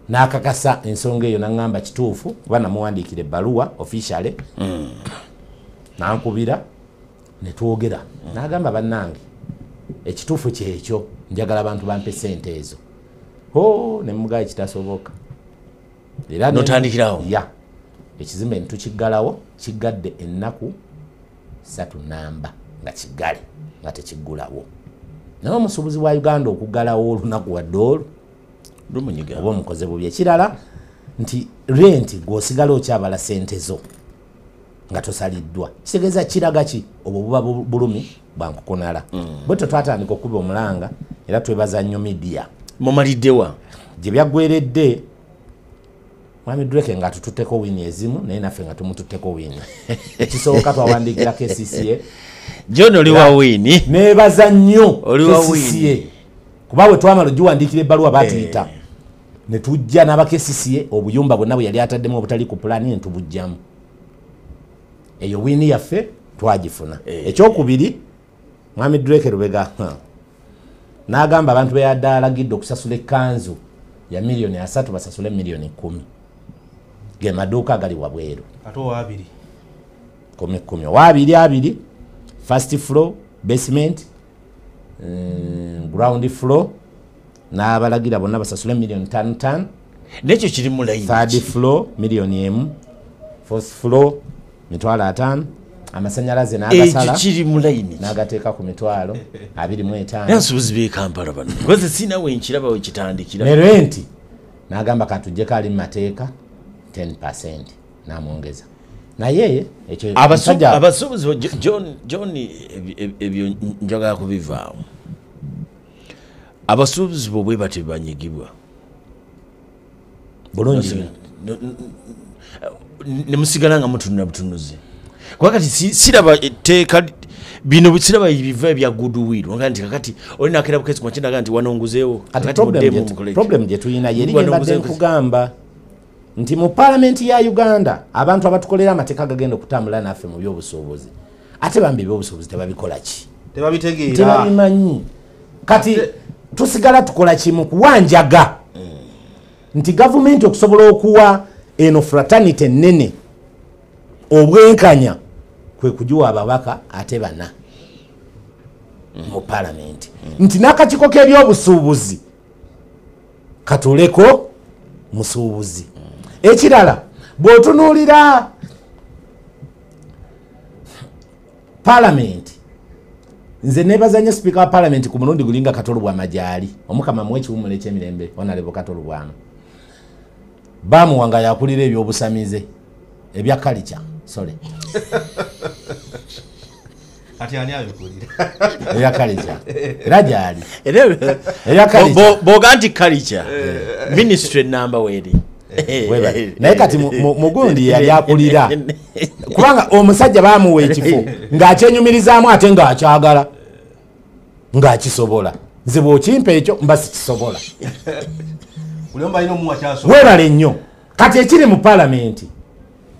n'akakasa ensonga eyo naŋŋamba kituufu kuba namuwandiikira ebbaluwa officiale nankubira netwogera nagamba bannange ekituufu kyekyo njagala abantu bampe sente ezo. O nemugaye kitasoboka. Era N'otandikirawo? ya. Ekizimbe netukiggalawo kigadde ennaku satu namba nga kiggale nga tekiggulawo. Naye omusuubuzi wa uganda okuggalawo olunaku wadde olwo oba omukoze bubi ekirala nti renti gwosigala okyabala sente zo nga tosaliddwa. Kitegeeza kiraga ki? Obwo buba bu- bulumi bwankukunala bwetyo twatandika okuba omulanga era twebaza nnyo midiya mumaliddewa gye byaggweredde mwami dreke nga tututteko wini ezimu naye naffe nga tumututteko wini. Ekisooka twawandikira kcca john oli wa wini? nebaza nnyo wini. kuba bwe twamala ogiwandiikira ebbaluwa batuyita netujja n'abakesisiye obuyumba bwonna bwe yali ataddemu obutali ku pulaani netubugjamu eyo wiini yaffe twagifuna. Ekyokubiri mwami dreke lubega n'agamba abantu beyadde alagidde okusasula ekkanzu ya miliyoni asatu basasule miliyoni kumi. Ge maduuka agali wabweru. Ate owabiri kumi kumi. Owabiri abiri first floor basement mm, ground floor n'abalagira bonna basasule miliyoni tano tano nekyo kiri mulayini third floor miliyoni emu fourth floor mitwalo ataano amasanyalaze n'agateeka ku mitwalo abiri mu etaano nsubuzi bekampala bano koze sina wenkiraba wekitandikira ne renti n'agamba katujjeko ali mu mateeka 10 percent n'amwongeza naye abasuubuzi john ebyo njagala kubivaamu abasuubuzi bo bwe batyo banyigibwa. Bulungi. Nemusigala nga mutunula butunuzi. Kuba kati si- siraba etteeka bino bwe- siraba biva ebya goodwill nga nti kakati olinakera bukesi kumakyendaga nti wanonguzeewo. Problem muddemu gye- mukole problem gye tulina yeri kati- nkugamba nti mu paalamenti ya uganda abantu abatukolera amateeka gagenda okutambula naffe mu byobusuubuzi. Ate bambi ebyobusuubuzi tebabikola ki? Tebabitegeera. Tebabimanyi. Kati tusigala tukola kimu kuwanjaga. Nti gavumenti okusobola okuwa eno fraternity enene obwenkanya kwe kugiwa ababaka ate bana mu paalamenti nti n'akakiiko k'ebyobusuubuzi katuleko musuubuzi. Ekirala bw'otunuulira paalamenti nze nebaza nnyo sipiika wa paalamenti ku mulundi gulinga katolo bwamajaali omukama muwe ekiwumula ekyemirembe? Onalebo katolo bwano. Bamuwanga yakulira ebyobusamize ebya kalica sole ati ani abikulira? Ebya kalica era gyali boga nti kalica. Ministry enamba weeri naye kati mu- mu- mugundi yali akulira kubanga omusajja bamuwa ekifo ng'akyenyumirizaamu ate ng'akyagala ng'akisobola. Nze bw'okimpa ekyo mba sikisobola. Weebale nnyo. Kati ekiri mu paalamenti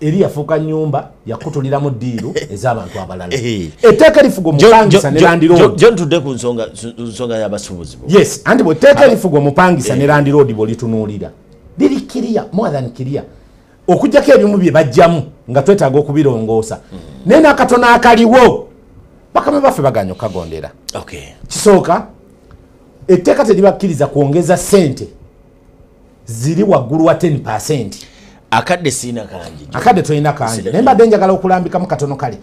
eri yafuuka nyumba yakutuliramu diiru ez'abantu abalala. Etteeka erifuga omupangisa ne landiroodi john tudde ku nsonga y'abasuubuzi yes anti bwetteeka erifuga omupangisa ne landiroodi bwolitunuulira liri kiriya more than kiriya okugjako ebimu bye bajjamu nga twetaaga okubirongoosa. Naye n'akatono akaliwo bakama baffe baganya okukagondera okay. Kisooka etteeka teribakkiriza kwongeza sente ziri waggulu wa 10 percent. Akadde siina kangi akadde tolina kangi. Naye mbadde njagala okulambikamu katono kale.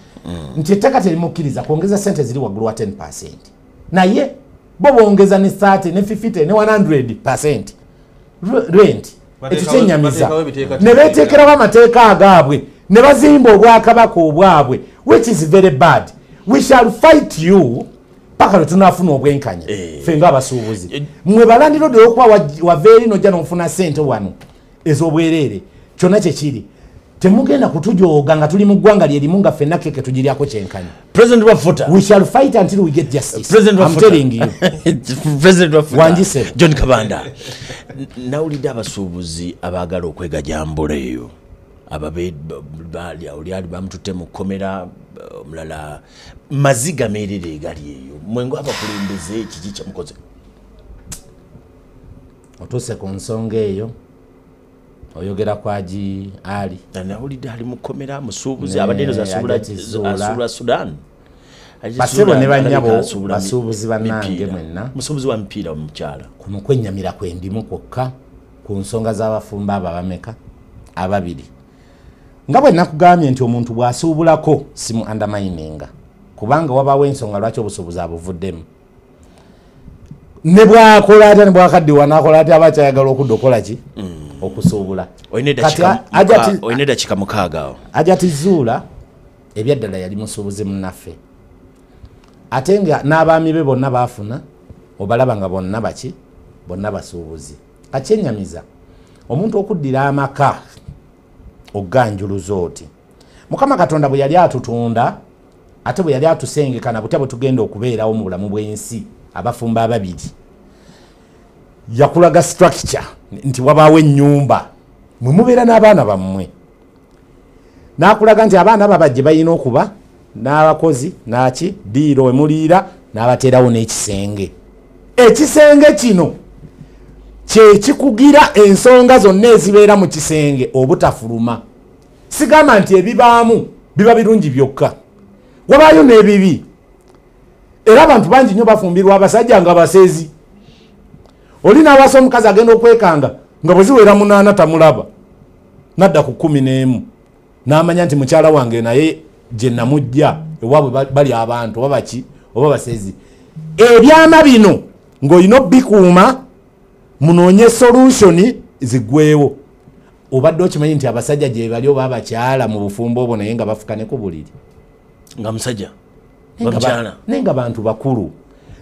Nti etteeka terimukkiriza kwongeza sente ziri waggulu wa 10 percent. Naye bo bongeza ne 30 ne 50 ne 100 percent. Rent ekyo kyenyamiza ne beteekerawo amateeka agaabwe ne bazimba obwakabaka obwabwe. Which is very bad. We shall fight you paka lwe tunaafuna obwenkanya. Ffe ngaabasuubuzi mwe balandirodde okuba wava eri nojja nofuna sente wano ez'obwereere kyonna kyekiri temugenda kutujooga nga tuli mu ggwanga lyerimu nga ffenna keke tugiryako kyenkanya. President wafuta. We shall fight until we get justice. President I'm wafuta. telling you. President wafuta. Wanjise. john kabanda. Nawulidde abasuubuzi abaagala okwegajambula eyo. Ababe bali awo lyali bamututte mu kkomera omulala maziga meerere egali eyo. Mwengo abakulembeze kiki kyemukoze otuuse ku nsonga eyo oyogera kwagi ali. Nawulidde ali mu kkomera musuubuzi Ne, abadde eno asuubula Ajati Zuula. asuubula sudan. Basebo ne banyabo basuubuzi bannange mwenna. Musuubuzi wa mipiira mukyala. Kuno kwennyamira kwendimu kwokka ku nsonga z'abafumba abo abameka? Ababiri. Nga bwe nakugambye nti omuntu bw'asuubulako simu undermininga kubanga wabaawo ensonga lwaki obusuubuzi abuvuddemu? Ne bwakola atya ne bwakaddiwa nakola atya aba akyayagala okudda okola ki okusuubula. Olina eddakiika mukaaga awo. ajati zuula ebyaddala yali musuubuzi munaffe ate nga n'abaami be bonna baafuna obalaba nga bonna baki bonna basuubuzi. Kakyenyamiza omuntu okuddira amaka oganjuluza oti mukama katonda bwe yali atutunda ate bwe yali atusengeka na butya bwe tugenda okubeerawo mu bulamu bw'ensi abafumba ababiri yakulaga structure nti wabaawo ennyumba mwe mubeera n'abaana bammwe. N'akulaga nti abaana babajje balina okuba n'abakozi naki? Diiro wemuliira n'abateerawo n'ekisenge. Ekisenge kino kyekikugira ensonga zonna ezibeera mu kisenge obutafuluma. Sigamba nti ebibaamu biba birungi byokka. Wabaayo n'ebibi. Era abantu bangi nnyo bafumbirwa abasajja nga basezi oli n'awasa omukazi agenda okwekanga nga bwe ziwera munaana tamulaba nadda ku kumi n'emu n'amanya nti mukyala wange naye gye namujja ewaabwe ba- bali abantu oba baki oba basezi. Ebyama bino ng'olina obikuuma munoonye solutioni ziggwewo obadde okimanyi nti abasajja gye bali oba abakyala mu bufumbo obwo naye nga bafuka ne ku buliri nga musajja naye nga bantu bakulu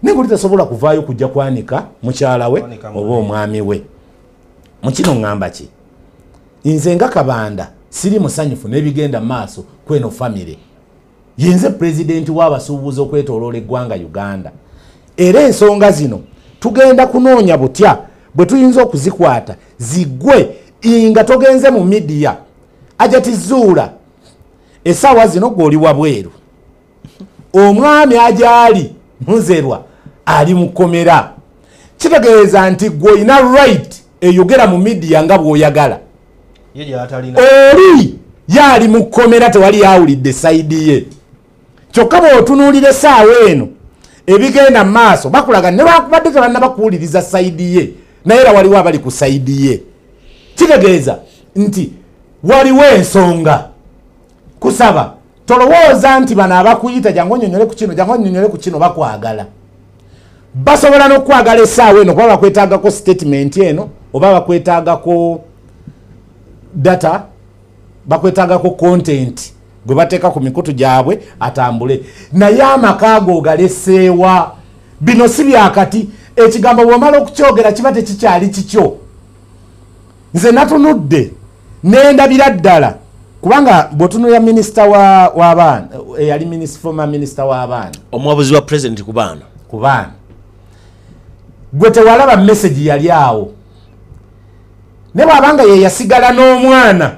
naye ngaoli tasobola kuvaayo kujja kwanika mukyala we oba omwami we. Mukino ŋŋamba ki? Nze nga kabanda siri musanyufu n'ebigenda mu maaso kweno famire yenze pulezidenti w'abasuubuzi okwetooloola eggwanga uganda. Era ensonga zino tugenda kunoonya butya? Bwe tuyinza okuzikwata ziggwe nga togenze mu midiya ajatizuula essaawa zino gw'oli wabweru omwami agyali muzerwa ali mu kkomera. Kitegeeza nti gwe olina right eyogera mu midiya nga bw'oyagala. Oli yaali mu kkomera tewali yawulidde sayidi ye. Kyokka bw'otunuulira essaawa eno ebigenda mu maaso bakulaga ne bakubadde tebalina bakuwuliriza sayidi ye naye era waliwo abali ku sayidi ye. Kitegeeza nti waliwo ensonga. Kusaba tolowooza nti bano abakuyita jangu onyonyole ku kino jangu onyonyole ku kino bakwagala basobola n'okwagala essaawa eno kuba bakwetaagako statement eno oba bakwetaagako data bakwetaagako content gwe bateeka ku mikutu gyabwe atambule. Naye amaka go ogaleseewa. Bino si byakati ekigambo bwomala okukyogera kiba tekikyali kikyo. Nze natunudde nendabira ddala kubanga bwetunulira minisita wa- w'abaana eyali minis- former minisita w'abaana omuwabuzi wa president ku baana. Ku baana gwe tewalaba mesagi yali awo. Ne bwabanga ye yasigala n'omwana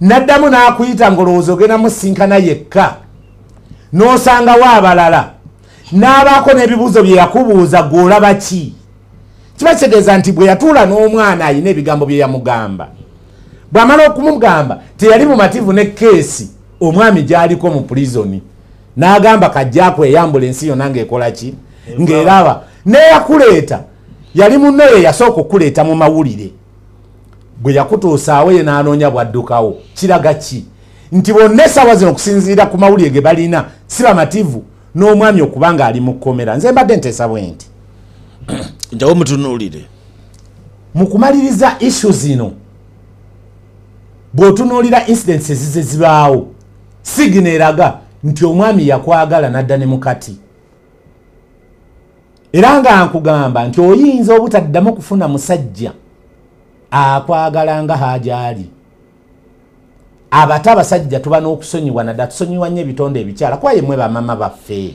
n'addamu n'akuyita ngolowooza ogenda musinkana yekka n'osangawo abalala n'abaako n'ebibuuzo bye yakubuuza gw'olaba ki? Kiba kitegeeza nti bwe yatuula n'omwana ayina ebigambo bye yamugamba. Bw'amala okumugamba teyali mumativu ne keesi omwami gy'aliko mu pulizoni n'agamba kajjaako eyambula ensi yonna ng'ekola ki? Ng'eraba neyakuleeta yali munno ye yasooka okuleeta mu mawulire. Bwe yakutuusaawo ye n'anoonya bwaddukawo. Kiraga ki? Nti bonna essaawa zino okusinziira ku mawulire ge balina si bamativu n'omwami okuba ng'ali mu kkomera. Nze mbadde nteesa bwe nti njawo mutunuulire. mu kumaliriza issu zino bw'otunuulira incidents ezize zibaawo sigina eraga nti omwami yakwagala n'adda ne mukati era nga nkugamba nti oyinza obutaddamu kufuna musajja akwagala nga hajaali abate abasajja tuba n'okusonyiwa nadda tusonyiwa nnyo ebitonde ebikyala kuba yemwe bamama baffe.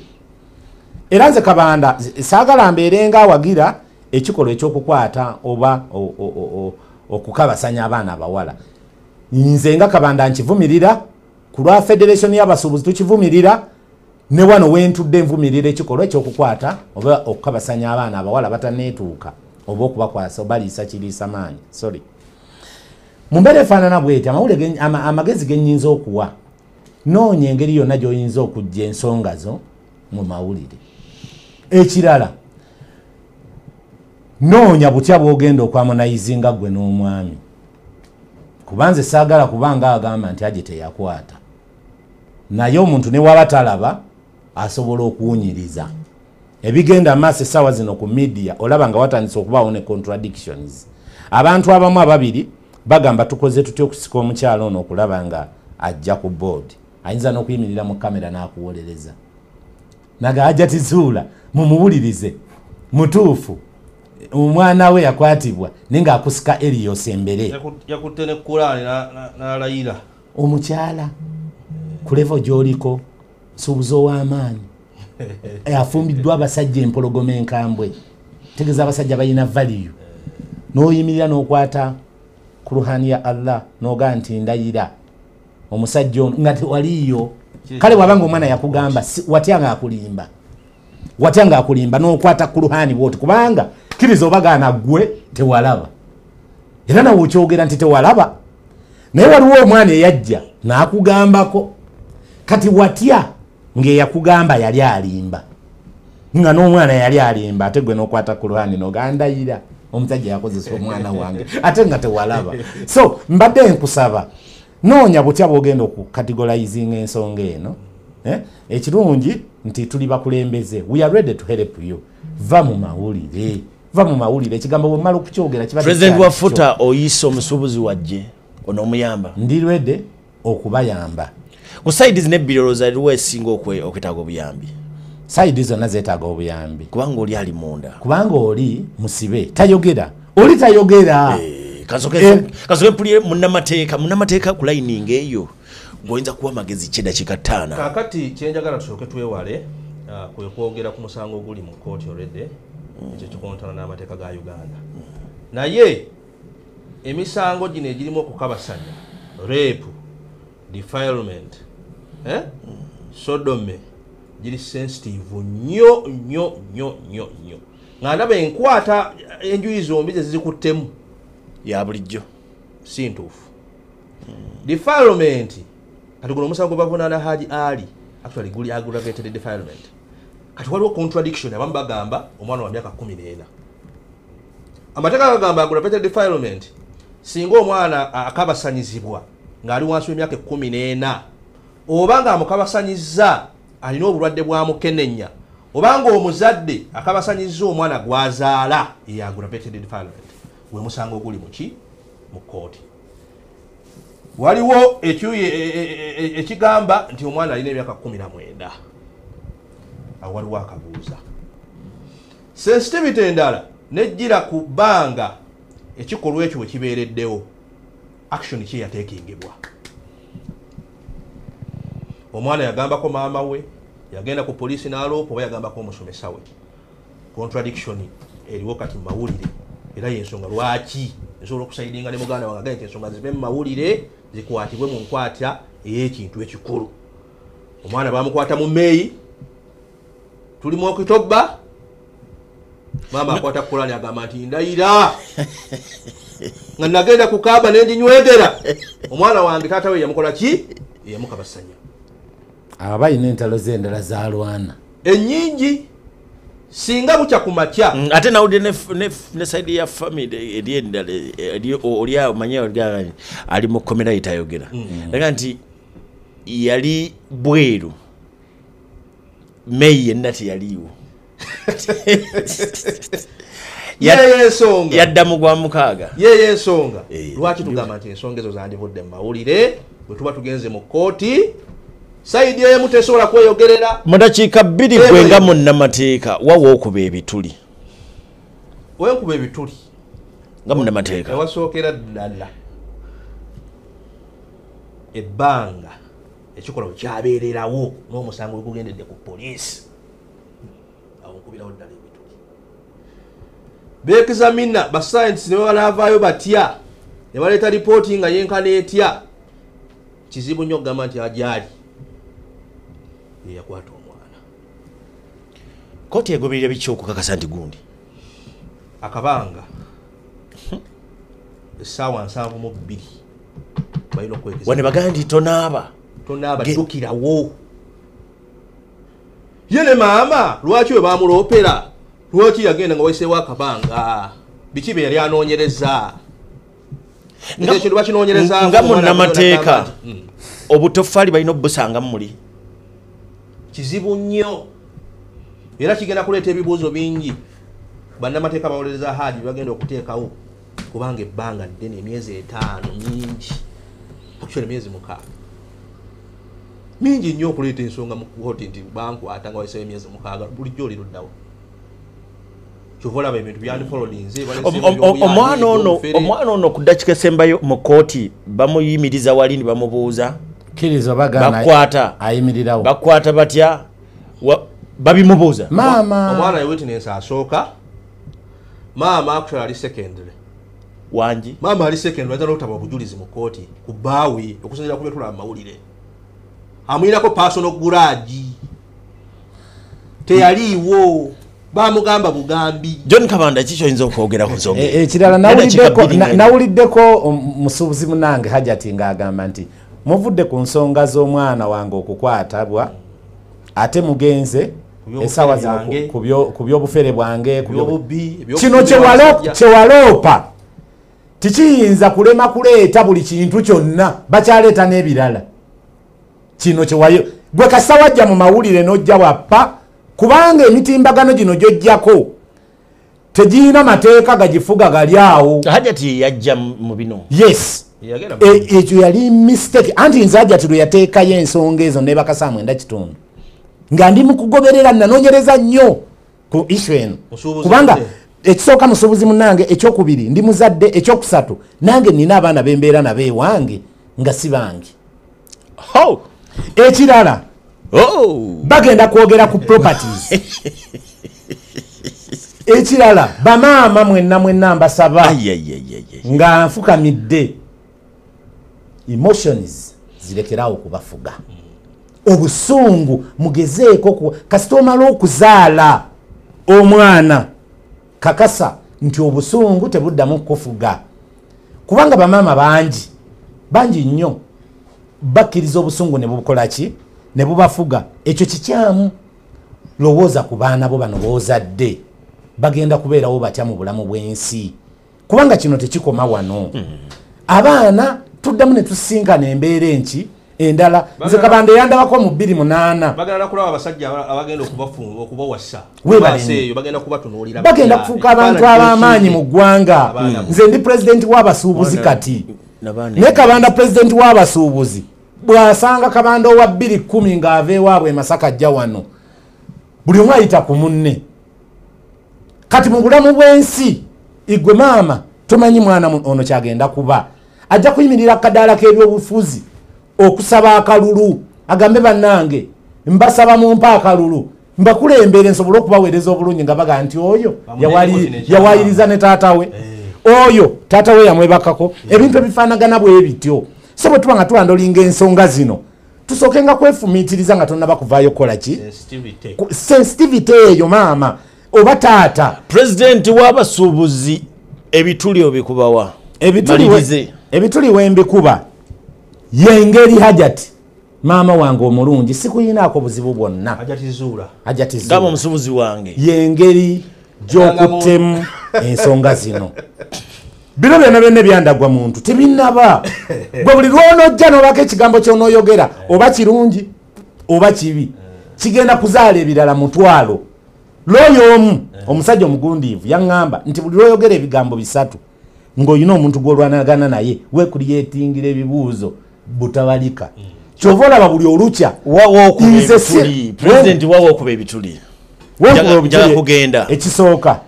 Era nze kabanda saagala mbeere nga awagira ekikolwa ekyokukwata oba okukabasanya abaana abawala. Nze nga kabanda nkivumirira ku lwa federation y'abasuubuzi tukivumirira ne wano wentudde nvumirira ekikolwa ekyokukwata oba okukabasanya abaana abawala bataneetuuka oba okubakwasa obaliisa kiriisa maanyi sorry. Mu mbeera efaanana bweti amagezi genyinza okuwa noonya engeri yonna gy'oyinza okujja ensonga zo mu mawulire. Ekirala noonya butya bwogenda okwamonayizinga ggwe n'omwami? Kubanze saagala kubanga agamba nti aje teyakwata. Naye omuntu ne waba talaba asobola okuwunyiriza. Ebigenda maaso essaawa zino ku midiya olaba nga watandise okubaawo ne contradictions. Abantu abamu ababiri bagamba tukoze tutya okusika omukyalo ono okulaba nga ajja ku board. Ayinza n'okuyimirira mu kamera n'akuwolereza. Naga ajja tizuula mumuwulirize mutuufu. Omwana we yakwatibwa naye ng'akusika eriyos embere Yaku- yakutte ne kulaani na- na- n'alayira omukyala ku levo gy'oliko nsuubuzi ow'amaanyi afumbiddwa abasajja empologoma enkambwe. Tegeeza abasajja balina valiyu n'oyimirira n'okwata ku ruhani ya allah n'ogaa nti ndayira. Omusajja ono nga tewaliiyo kale bwabanga omwana yakugamba watya nga akulimba watya nga akulimba n'okwata ku ruhani bwoti kubanga kkiriza obagaana ggwe tewalaba. Era nawe okyogera nti tewalaba. Naye waliwo omwana eyajja n'akugambako kati watya ng'eyakugamba yali alimba. Nga n'omwana yali alimba ate gwe n'okwata ku luhani nogandayira. Omusajja yakozesa omwana wange ate nga tewalaba. So mbadde nkusaba noonya butya bwogenda okukategorizinga ensonga eno? Eh? ekirungi nti tuli bakulembeze we are ready to help you. Va mu mawulire va mu mawulire. Ekigambo bwemala okukyogera kiba president tekyali wa kyo. futa oyise omusuubuzi wajje onoomuyamba ndi ready okubayamba ku saidi zina ebbiri olowooza liwo esinga okwe- okwetaaga obuyambi. Saidi zonna zeetaaga obuyambi. Kubanga oli ali munda. Kubanga oli musibe tayogera. Oli tayogera. Eh. kasoke mpulire munnamateeka. Munnamateeka ku layining eyo. Gwoyinza kuwa magezi kyedakiika ttaana kakati kyenjagala tusooke twewale ah, kwe kwogera ku musango oguli mu kooti olwedde ekyo kikontana n'amateeka ga uganda. Naye emisango gino egirimu okukabasanya rape defilement eh? Sodome. Giri sensitive. Nnyo nnyo nnyo nnyo nnyo nga ndaba enkwata enjuyi zombi zezikuttemu ya bulijjo. Si ntuufu. Defilement. Kati guno omusango bavunaana haji ali. Actually guli aggravated defilement. Kati waliwo contradiction. Abamu bagamba omwana wa myaka 14 amateeka gagamba aggravated defilement. Singa omwana akabasanyizibwa ng'ali wansi w'emyaka 14 oba ng'amukabasanyizza alina obulwadde bwamukenenya oba ng'omuzadde akabasanyizza omwana gwazaala ye aggravated defilement gwe musango oguli muki mu kooti waliwo ekyuyi e- e- e- ekigamba nti omwana alina emyaka 19 awo waliwo akabuuza. Sensitivity endala nejjira ku bbanga ekikolwa ekyo bwe kibeereddewo. Action ki yateekingibwa omwana yagambako maama we yagenda ku poliisi n'aloopa oba yagambako omusomesa we. Contradiction eriwo kati mu mawulire era yensonga lwaki? Nsobola okusaidinga ne muganda wange agambye nti ensonga zive mu mawulire zikwatibwe mu nkwata ey'ekintu ekikulu. Omwana bamukwata mu meeyi tuli mu okitoba maama akwata kulani agamba nti ndayira. Nga nagenda kukaaba nenginywegera omwana wange taata we yamukola ki? Yamukabasanya aba balina entalo z'endala zalwana enyingi singa bukya ku makya. Mm, ate nawulire ne- ne- ne saidi ya family eri endala oli awo manye oli- ali mu komera yetayogera aga nti yali bweru meyi yenna teyaliiwo. Yeeye ensonga. yadda mu gwa mukaaga. Yeeyo ensonga lwaki tugamba nti ensonga ezo zandivudde mu mawulire bwe tuba tugenze mu kooti sayidi emu tesobola kweyogerera mu dakiika bbiri gwe nga munnamateeka wawa okuba ebituli. Wenkuba ebituli. Nga munnamateeka. Ewasookera ddala. Ebbanga ekikolwa bwe kyabeererawo n'omusango we gugendedde ku poliisi. Awo nkubirawo ddala ebituli. Beekizamina basayentisi ne banaavaayo batya? Ne baleeta lipooti nga yenkana etya kizibu nnyo okugamba nti agyali yeyakwata omwana. Kooti egoberera biki okukakasa nti gundi? Akabanga essaawa nsanvu mu bbiri balina okwekiza wane bagamba nti tonaaba. Tonaaba ddukirawo ye ne maama lwaki we bamuloopera lwaki yagenda nga waiseewo akabanga? Biki bye yali anoonyereza? Ekyo ekintu bakinoonyereza nga munnamateeka. obutofaali balina obusanga muli kizibu nnyo era kigenda kuleeta ebibuuzo bingi. Bannamateeka bawolereza haji bagenda okuteekawo kubanga ebbanga ddene emyezi etaano mingi. Actually emyezi mukaaga. Mingi nnyo okuleeta ensonga mu kooti nti bankwata nga waisewo emyezi mukaaga bulijjo oli luddawo. Kyova olaba ebintu om- omwana ono omwana ono ku ddakiika esembayo mu kooti bamuyimiriza wali ni bamubuuza kkiriza bakwata. ayimirirawo. Bakwata batya? Babimubuuza. Omwana ye witness asooka. Maama actually ali secondary. Wangi? Maama ali secondary ayinza n'okutaba obujulizi mu kooti ku bbaawe okusinzira ku byetulaba mawulire amuyinako personal guraagi teyaliiwo. Bamugamba bugambi. John kabanda ki kyoyinza okwogera ku nsonga ekirala nawuliddeko na- nawuliddeko om- musuubuzi munange hajati ng'agamba nti muvudde ku nsonga z'omwana wange okukwatabwa ate mugenze essaawa zino ku- byobufere bwange kino kyewaloopa tikiyinza kulema kuleeta buli kintu kyonna bakyaleeta n'ebirala. Kino kyewayo gwe kasa wajja mu mawulire n'ojja wappa kubanga emitimbagano gino gyojjako tegirina mateeka gagifuga gali awo. Hajati yajja mu bino. Yes ekyo yali mistake. Anti nze hajati lwe yateekayo ensonga ezo nebakasa mwenda kitundu. Nga ndi mukugoberera nanoonyereza nnyo ku issue eno. Kubanga ekisooka musuubuzi munange ekyokubiri ndi muzadde ekyokusatu nange nina abaana bembeera nabo ewange nga si bange ekirala bagenda kwogera ku properties. Ekirala bamaama mwenna mwenna mbasaba nga nfukamidde emotions zirekerawo kubafuga. Obusungu mugezeeko kasita omala okuzaala omwana kakasa nti obusungu tebuddamu kufuga kubanga bamaama bangi bangi nnyo bakkiriza obusungu ne bukola ki? Ne bubafuga. Ekyo kikyamu lowooza ku baana bo bano boozadde bagenda kubeerawo batya mu bulamu bw'ensi? Kubanga kino tekikoma wano. Abaana tuddamu ne tusinkana embeera enki endala. Nze kabanda eyandabako mu 28 bagenda kulaba abasajja aba- abagenda okubawasa bagenda kubatunuulira. Bagenda kufuuka abantu ab'amaanyi mu ggwanga. bo. nze ndi pulezidenti w'abasuubuzi kati. ne kabanda pulezidenti w'abasuubuzi bw'asanga kabanda owa 210 ng'ava ewaabwe e masaka ajja wano buli omu ayita ku munne. Kati mu bulamu bw'ensi igwe maama tomanyi mwana ono kyagenda kuba ajja kuyimirira akadaala k'ebyobufuzi okusaba akalulu. Agambe bannange mbasaba mumpa akalulu mbakulembere nsobole okubaweereza obulungi nga baga nti oyo yawali- yawayiriza ne taata we. Oyo taata we yamwebakako ebintu ebifaanagana bwe bityo. So bwe tuba nga tuwandolinga ensonga zino tusooke nga kwefumiitiriza nga tonnaba kuvaayo kukola ki? Sensitivity. Eyo maama oba taata. Pulezidenti w'abasuubuzi ebituli obikubawa. Ebituli we- Malirize. Ebituli wembikuba yengeri hajati maama wange omulungi sikuyinaako buzibu bwonna. Hajatizuula. hajati gamba omusuubuzi wange. Yengeri gyokuttemu ensonga zino. Bino byonna byonna ebyandagwa muntu tebinaba gwe buli lwonojja nobako ekigambo kyonoyogera oba kirungi oba kibi kigenda kuzaala ebirala mutwalo. Looyo omu omusajja omugundiivu yaŋŋamba nti buli lwoyogera ebigambo bisatu ng'olina omuntu gw'olwanagana naye wekulyetingira ebibuuzo butabalika. Kyova olaba buli olukya wawokuba Nze si- ebituli. Pulezidenti wawokuba ebituli? Wenkuba Njaga- ebituli- njaga kugenda. ekisooka.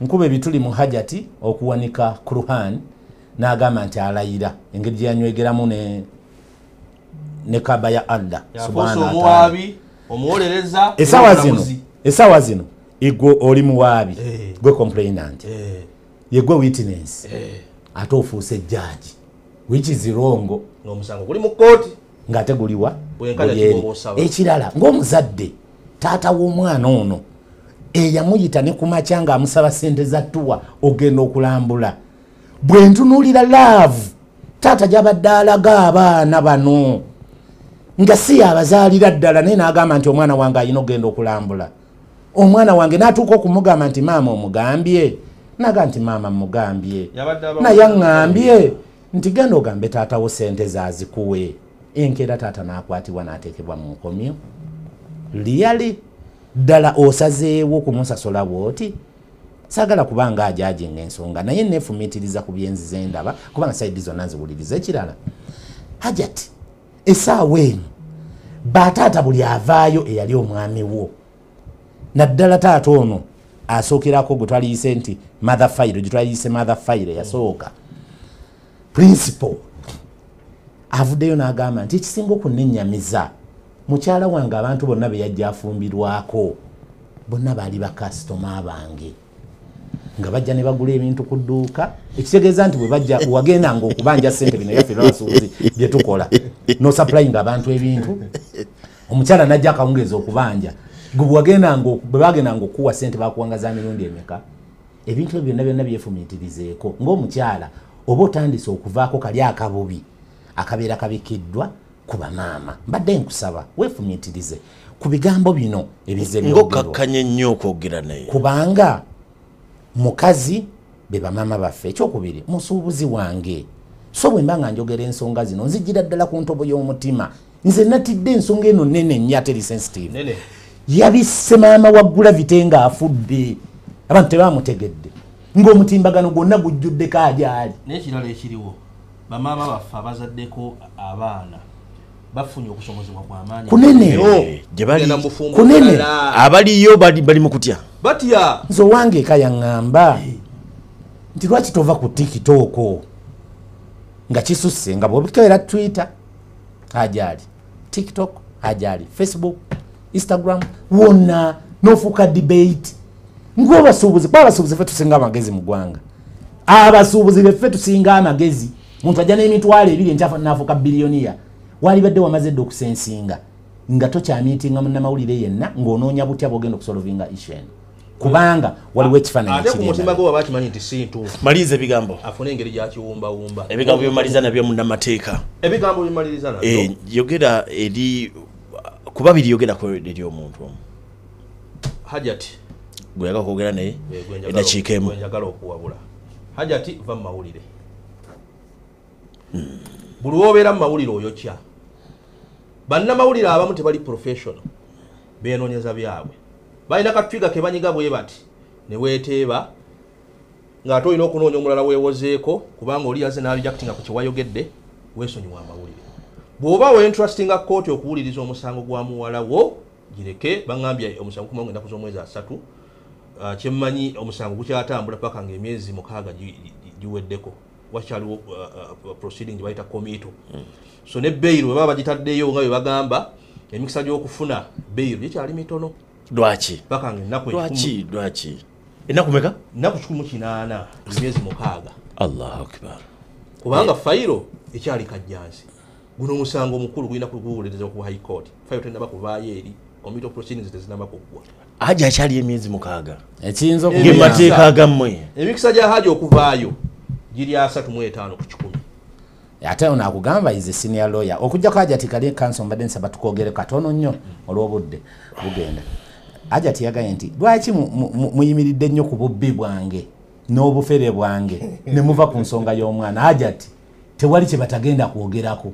Nkuba ebituli mu hajati okuwanika kuruhan n'agamba nti alayira. Engeri gye yanywegeramu ne kaba ya allah yafuusa subhanahu wa ta'ala. omuwaabi omuwolereza esawa zino esawa zino igwe oli muwaabi gwe complainant yegwe witness. Ate ofuuse ejjaaji which is wrong? N'omusango guli mu kooti ng'ate guliwa ekirala ng'omuzadde taata w'omwana ono eyamuyita ne ku makya ng'amusaba sente za ttuwa ogenda okulambula. Bwe ntunuulira laavu taata gy'abadde alaga abaana bano nga si yabazaalira ddala naye n'agamba nti omwana wange alina ogenda okulambula. Omwana wange n'atuuka okumugamba nti maama omugambye naga nti maama mugambye. Naye aŋŋambye nti genda ogambe taatawo sente zazikuwe. Enkeera taata n'akwatibwa n'ateekebwa mu nkomyo liyali? Ddala osazeewo kumusasula bwoti saagala kubanga ajajinga ensonga naye neefumiitiriza ku byenzize ndaba kubanga saidi zonna nziwuliriza ekirala. Hajati esaawa eno bataata buli avaayo eyali omwami wo. Naddala taata ono asookerako gwe twaliyise nti mother fire gye twaliyise mother fire yasooka. Principal avuddeyo n'agamba nti ekisinga okunennyamiza mukyala wange abantu bonna be yajja afumbirwako bonna baali bakasitoma bange. Nga bajja ne bagula ebintu ku dduuka ekitegeeza nti bwe bajja wagendanga okubanja sente bino yaffe abasuubuzi bye tukola nosaplayinga abantu ebintu. Omukyala najja akawungeeza okubanja gwe bwagendanga bwe bagendanga okuwa sente bakuwanga za mirundi emeka? Ebintu ebyo byonna byonna byefumiitirizeeko. Ng'omukyala oba otandise okuvaako kali akabubi akabeera kabikiddwa ku bamaama. Mbadde nkusaba weefumiitirize ku bigambo bino ebize byogerwa. ng'okkakkanya ennyo okwogera naye. Kubanga mukazi be bamaama baffe ekyokubiri musuubuzi wange. So bwe mba nga njogera ensonga zino nzijira ddala ku ntobo y'omutima. Nze natidde ensonga eno nene nnyo ate eri sensitive nene yabisse maama wa gulavite ng'afudde abantu tebamutegedde. Ng'omutimbagano gwonna gujjuddeko agyali n'ekirala ekiriwo bamaama baffe abazaddeko abaana bafunye okusomozebwa kwamaanyi Kunene. mu bufumbo Kunene. abaliyo bali bali mu kutya? Batya. Nze owange eka yaŋŋamba nti lwaki tova ku tikitooko nga kisusse nga bwobitwera twitter ajali tiktok ajali facebook instagram wonna nofuuka debate. Ngaobasuubuzi kuba abasuubuzi ffe tusinga amagezi mu ggwanga. Abasuubuzi beffe tusinga amagezi. Muntu ajja n'emitwalo ebiri enkyafa naafuuka biliyoniya walibadde wamaze dde okusensinga nga tokyamiitinga munnamawulire yenna ng'onoonya butya bwogenda okusolovinga issue eno. Kubanga waliwo ekifaananyi si ntuufu maliriza ebigambo. afune engeri gyakiwumbawumba. Ebigambo byomaliza nabyo munnamateeka. Ebigambo bimaliriza nabyo? Eh, yogera eri kuba biri yogerako eri omuntu omu. Hajati gweyagala kwogera naye eddakiika emu. njagala okuwabula. Hajati va mu mawulire. Buli wobeera mu mawulire oyokya bannamawulire abamu tebali professional. Benoonyeza byabwe. Balina katwiga ke banyiga bwe bati ne weeteeba ng'ate olina okunoonya omulala weewozeeko kubanga oli yaze n'arijactinga ku kyewayogedde weesonyiwa amawulire bw'oba weintrustinga kooti okuwuliriza omusango gwa muwala wo gireke baŋambye omusango kumanga ennaku z'omwezi asatu Ah, kyemmanyi omusango gukyatambula paka ngaemyezi mukaaga gi- gi- giweddeko. Wakyaliwo uh, uh, proceeding gye bayita komito so ne beyiro bwe baba bagitaddeyo nga bwe bagamba emikisa gy'okufuna beyiro gikyali mitono. Lwaki? Paka nga ennaku lwaki? Lwaki? Ennaku meka? Ennaku kikumi kinaana emyezi mukaaga. Allahu akbar. Kubanga fayiro ekyali kajjansi guno omusango omukulu gulina kuguwuliriza ku high court. Fayiro tenaba kuvaayo eri komito proceedings tezinaba kuggwa haji akyali emyezi mukaaga. Ekiyinza ngemateeka agammwe emikisa gya haji okuvaayo giri asatu mu etaano ku kikumi. Ate ono akugamba ize senior lawyer. Okujjako ajati kali kanso mbadde nsaba tukwogere katono nnyo olw'obudde bugenda. Ajati yagaye nti lwaki mu- mu- mu- muyimiridde nnyo ku bubbi bwange n'obufere bwange ne muva ku nsonga y'omwana? Ajati tewali kye batagenda kwogerako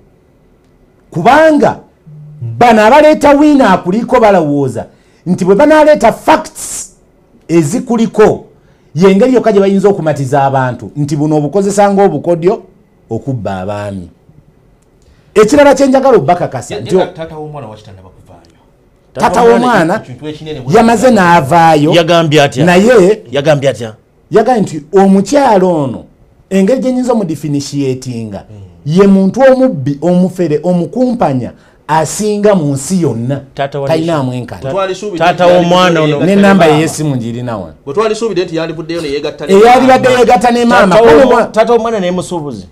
kubanga bano abaleeta wiina akuliko balowooza nti bwe banaleeta facts ezikuliko yengeri yokka gye bayinza okumatiza abantu nti buno obukozesa ng'obukodyo okubba abaami. Ekirala kyenjagala obbakakasa nti taata w'omwana yamaze n'avaayo naye yagambye nti omukyalo ono engeri gyenyinza omudifinishiatinga ye muntu omubbi omufere omukumpanya asinga mu nsi yonna. Talinaamu enkata Taata w'omwana ono. n'enamba yeyesimu neyegatta eyalibadde yegatta ne maama. taata w'omwana naye musuubuzi.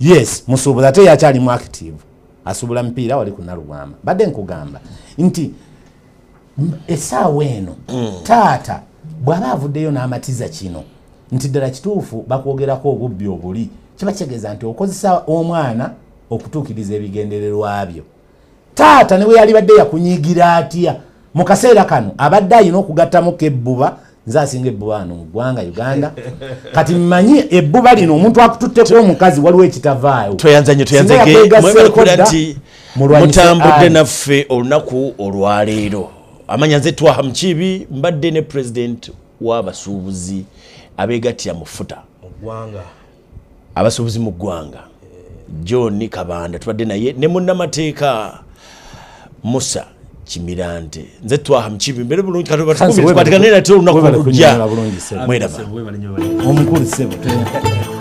Yes musuubuzi ate yakyalimu active. Asuubula mupiira wali ku nalugamba badde nkugamba nti essaawa eno taata bw'aba avuddeyo n'amatiza kino nti ddala kituufu bakwogerako obubbi obuli kiba kitegeeza nti okozesa omwana okutuukiriza ebigendererwa byo. Taata ne bwe yalibadde yakunyigira atya? Mu kaseera kano abadde ayina okugattamu kebbuba nze asinga ebbuba wano mu ggwanga uganda. Kati mmanyi ebbuba lino omuntu akututteko omukazi waliwo ekitavaayo. Tweyanzanye Singa tweyanzage yakwegaseeko mwebalekula dda, nti mulwanyise mutambudde Ali. naffe olunaku olwaleero amanya nze twaha mukibi mbadde ne president w'abasuubuzi abeegattira mu futa. Ggwanga abasuubuzi mu ggwanga. John kabanda tubadde naye ne munnamateeka musa kimirante. Nze twaha mukibi mbere bulungi Kansi, webale- katukwatikanire nate olunaku olujja mweraba omukulu sebo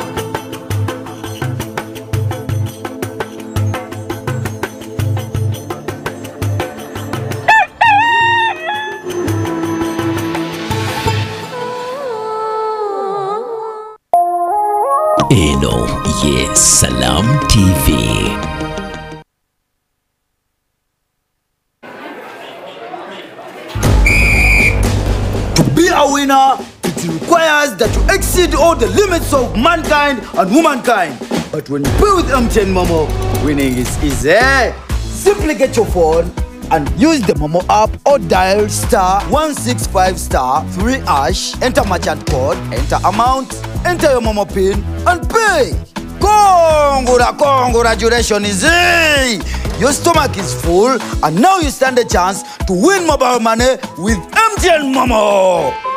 ye salam tv To be a winner, it requires that you exceed all the limits of mankind and womankind. But when you play with MTN Momo, winning is easy. Simply get your phone and use the Momo app or dial star 165 star 3 ash, enter merchant code, enter amount, enter your Momo pin and pay. Congura, congratulations. Your stomach is full and now you stand a chance to win mobile money with MTN Momo.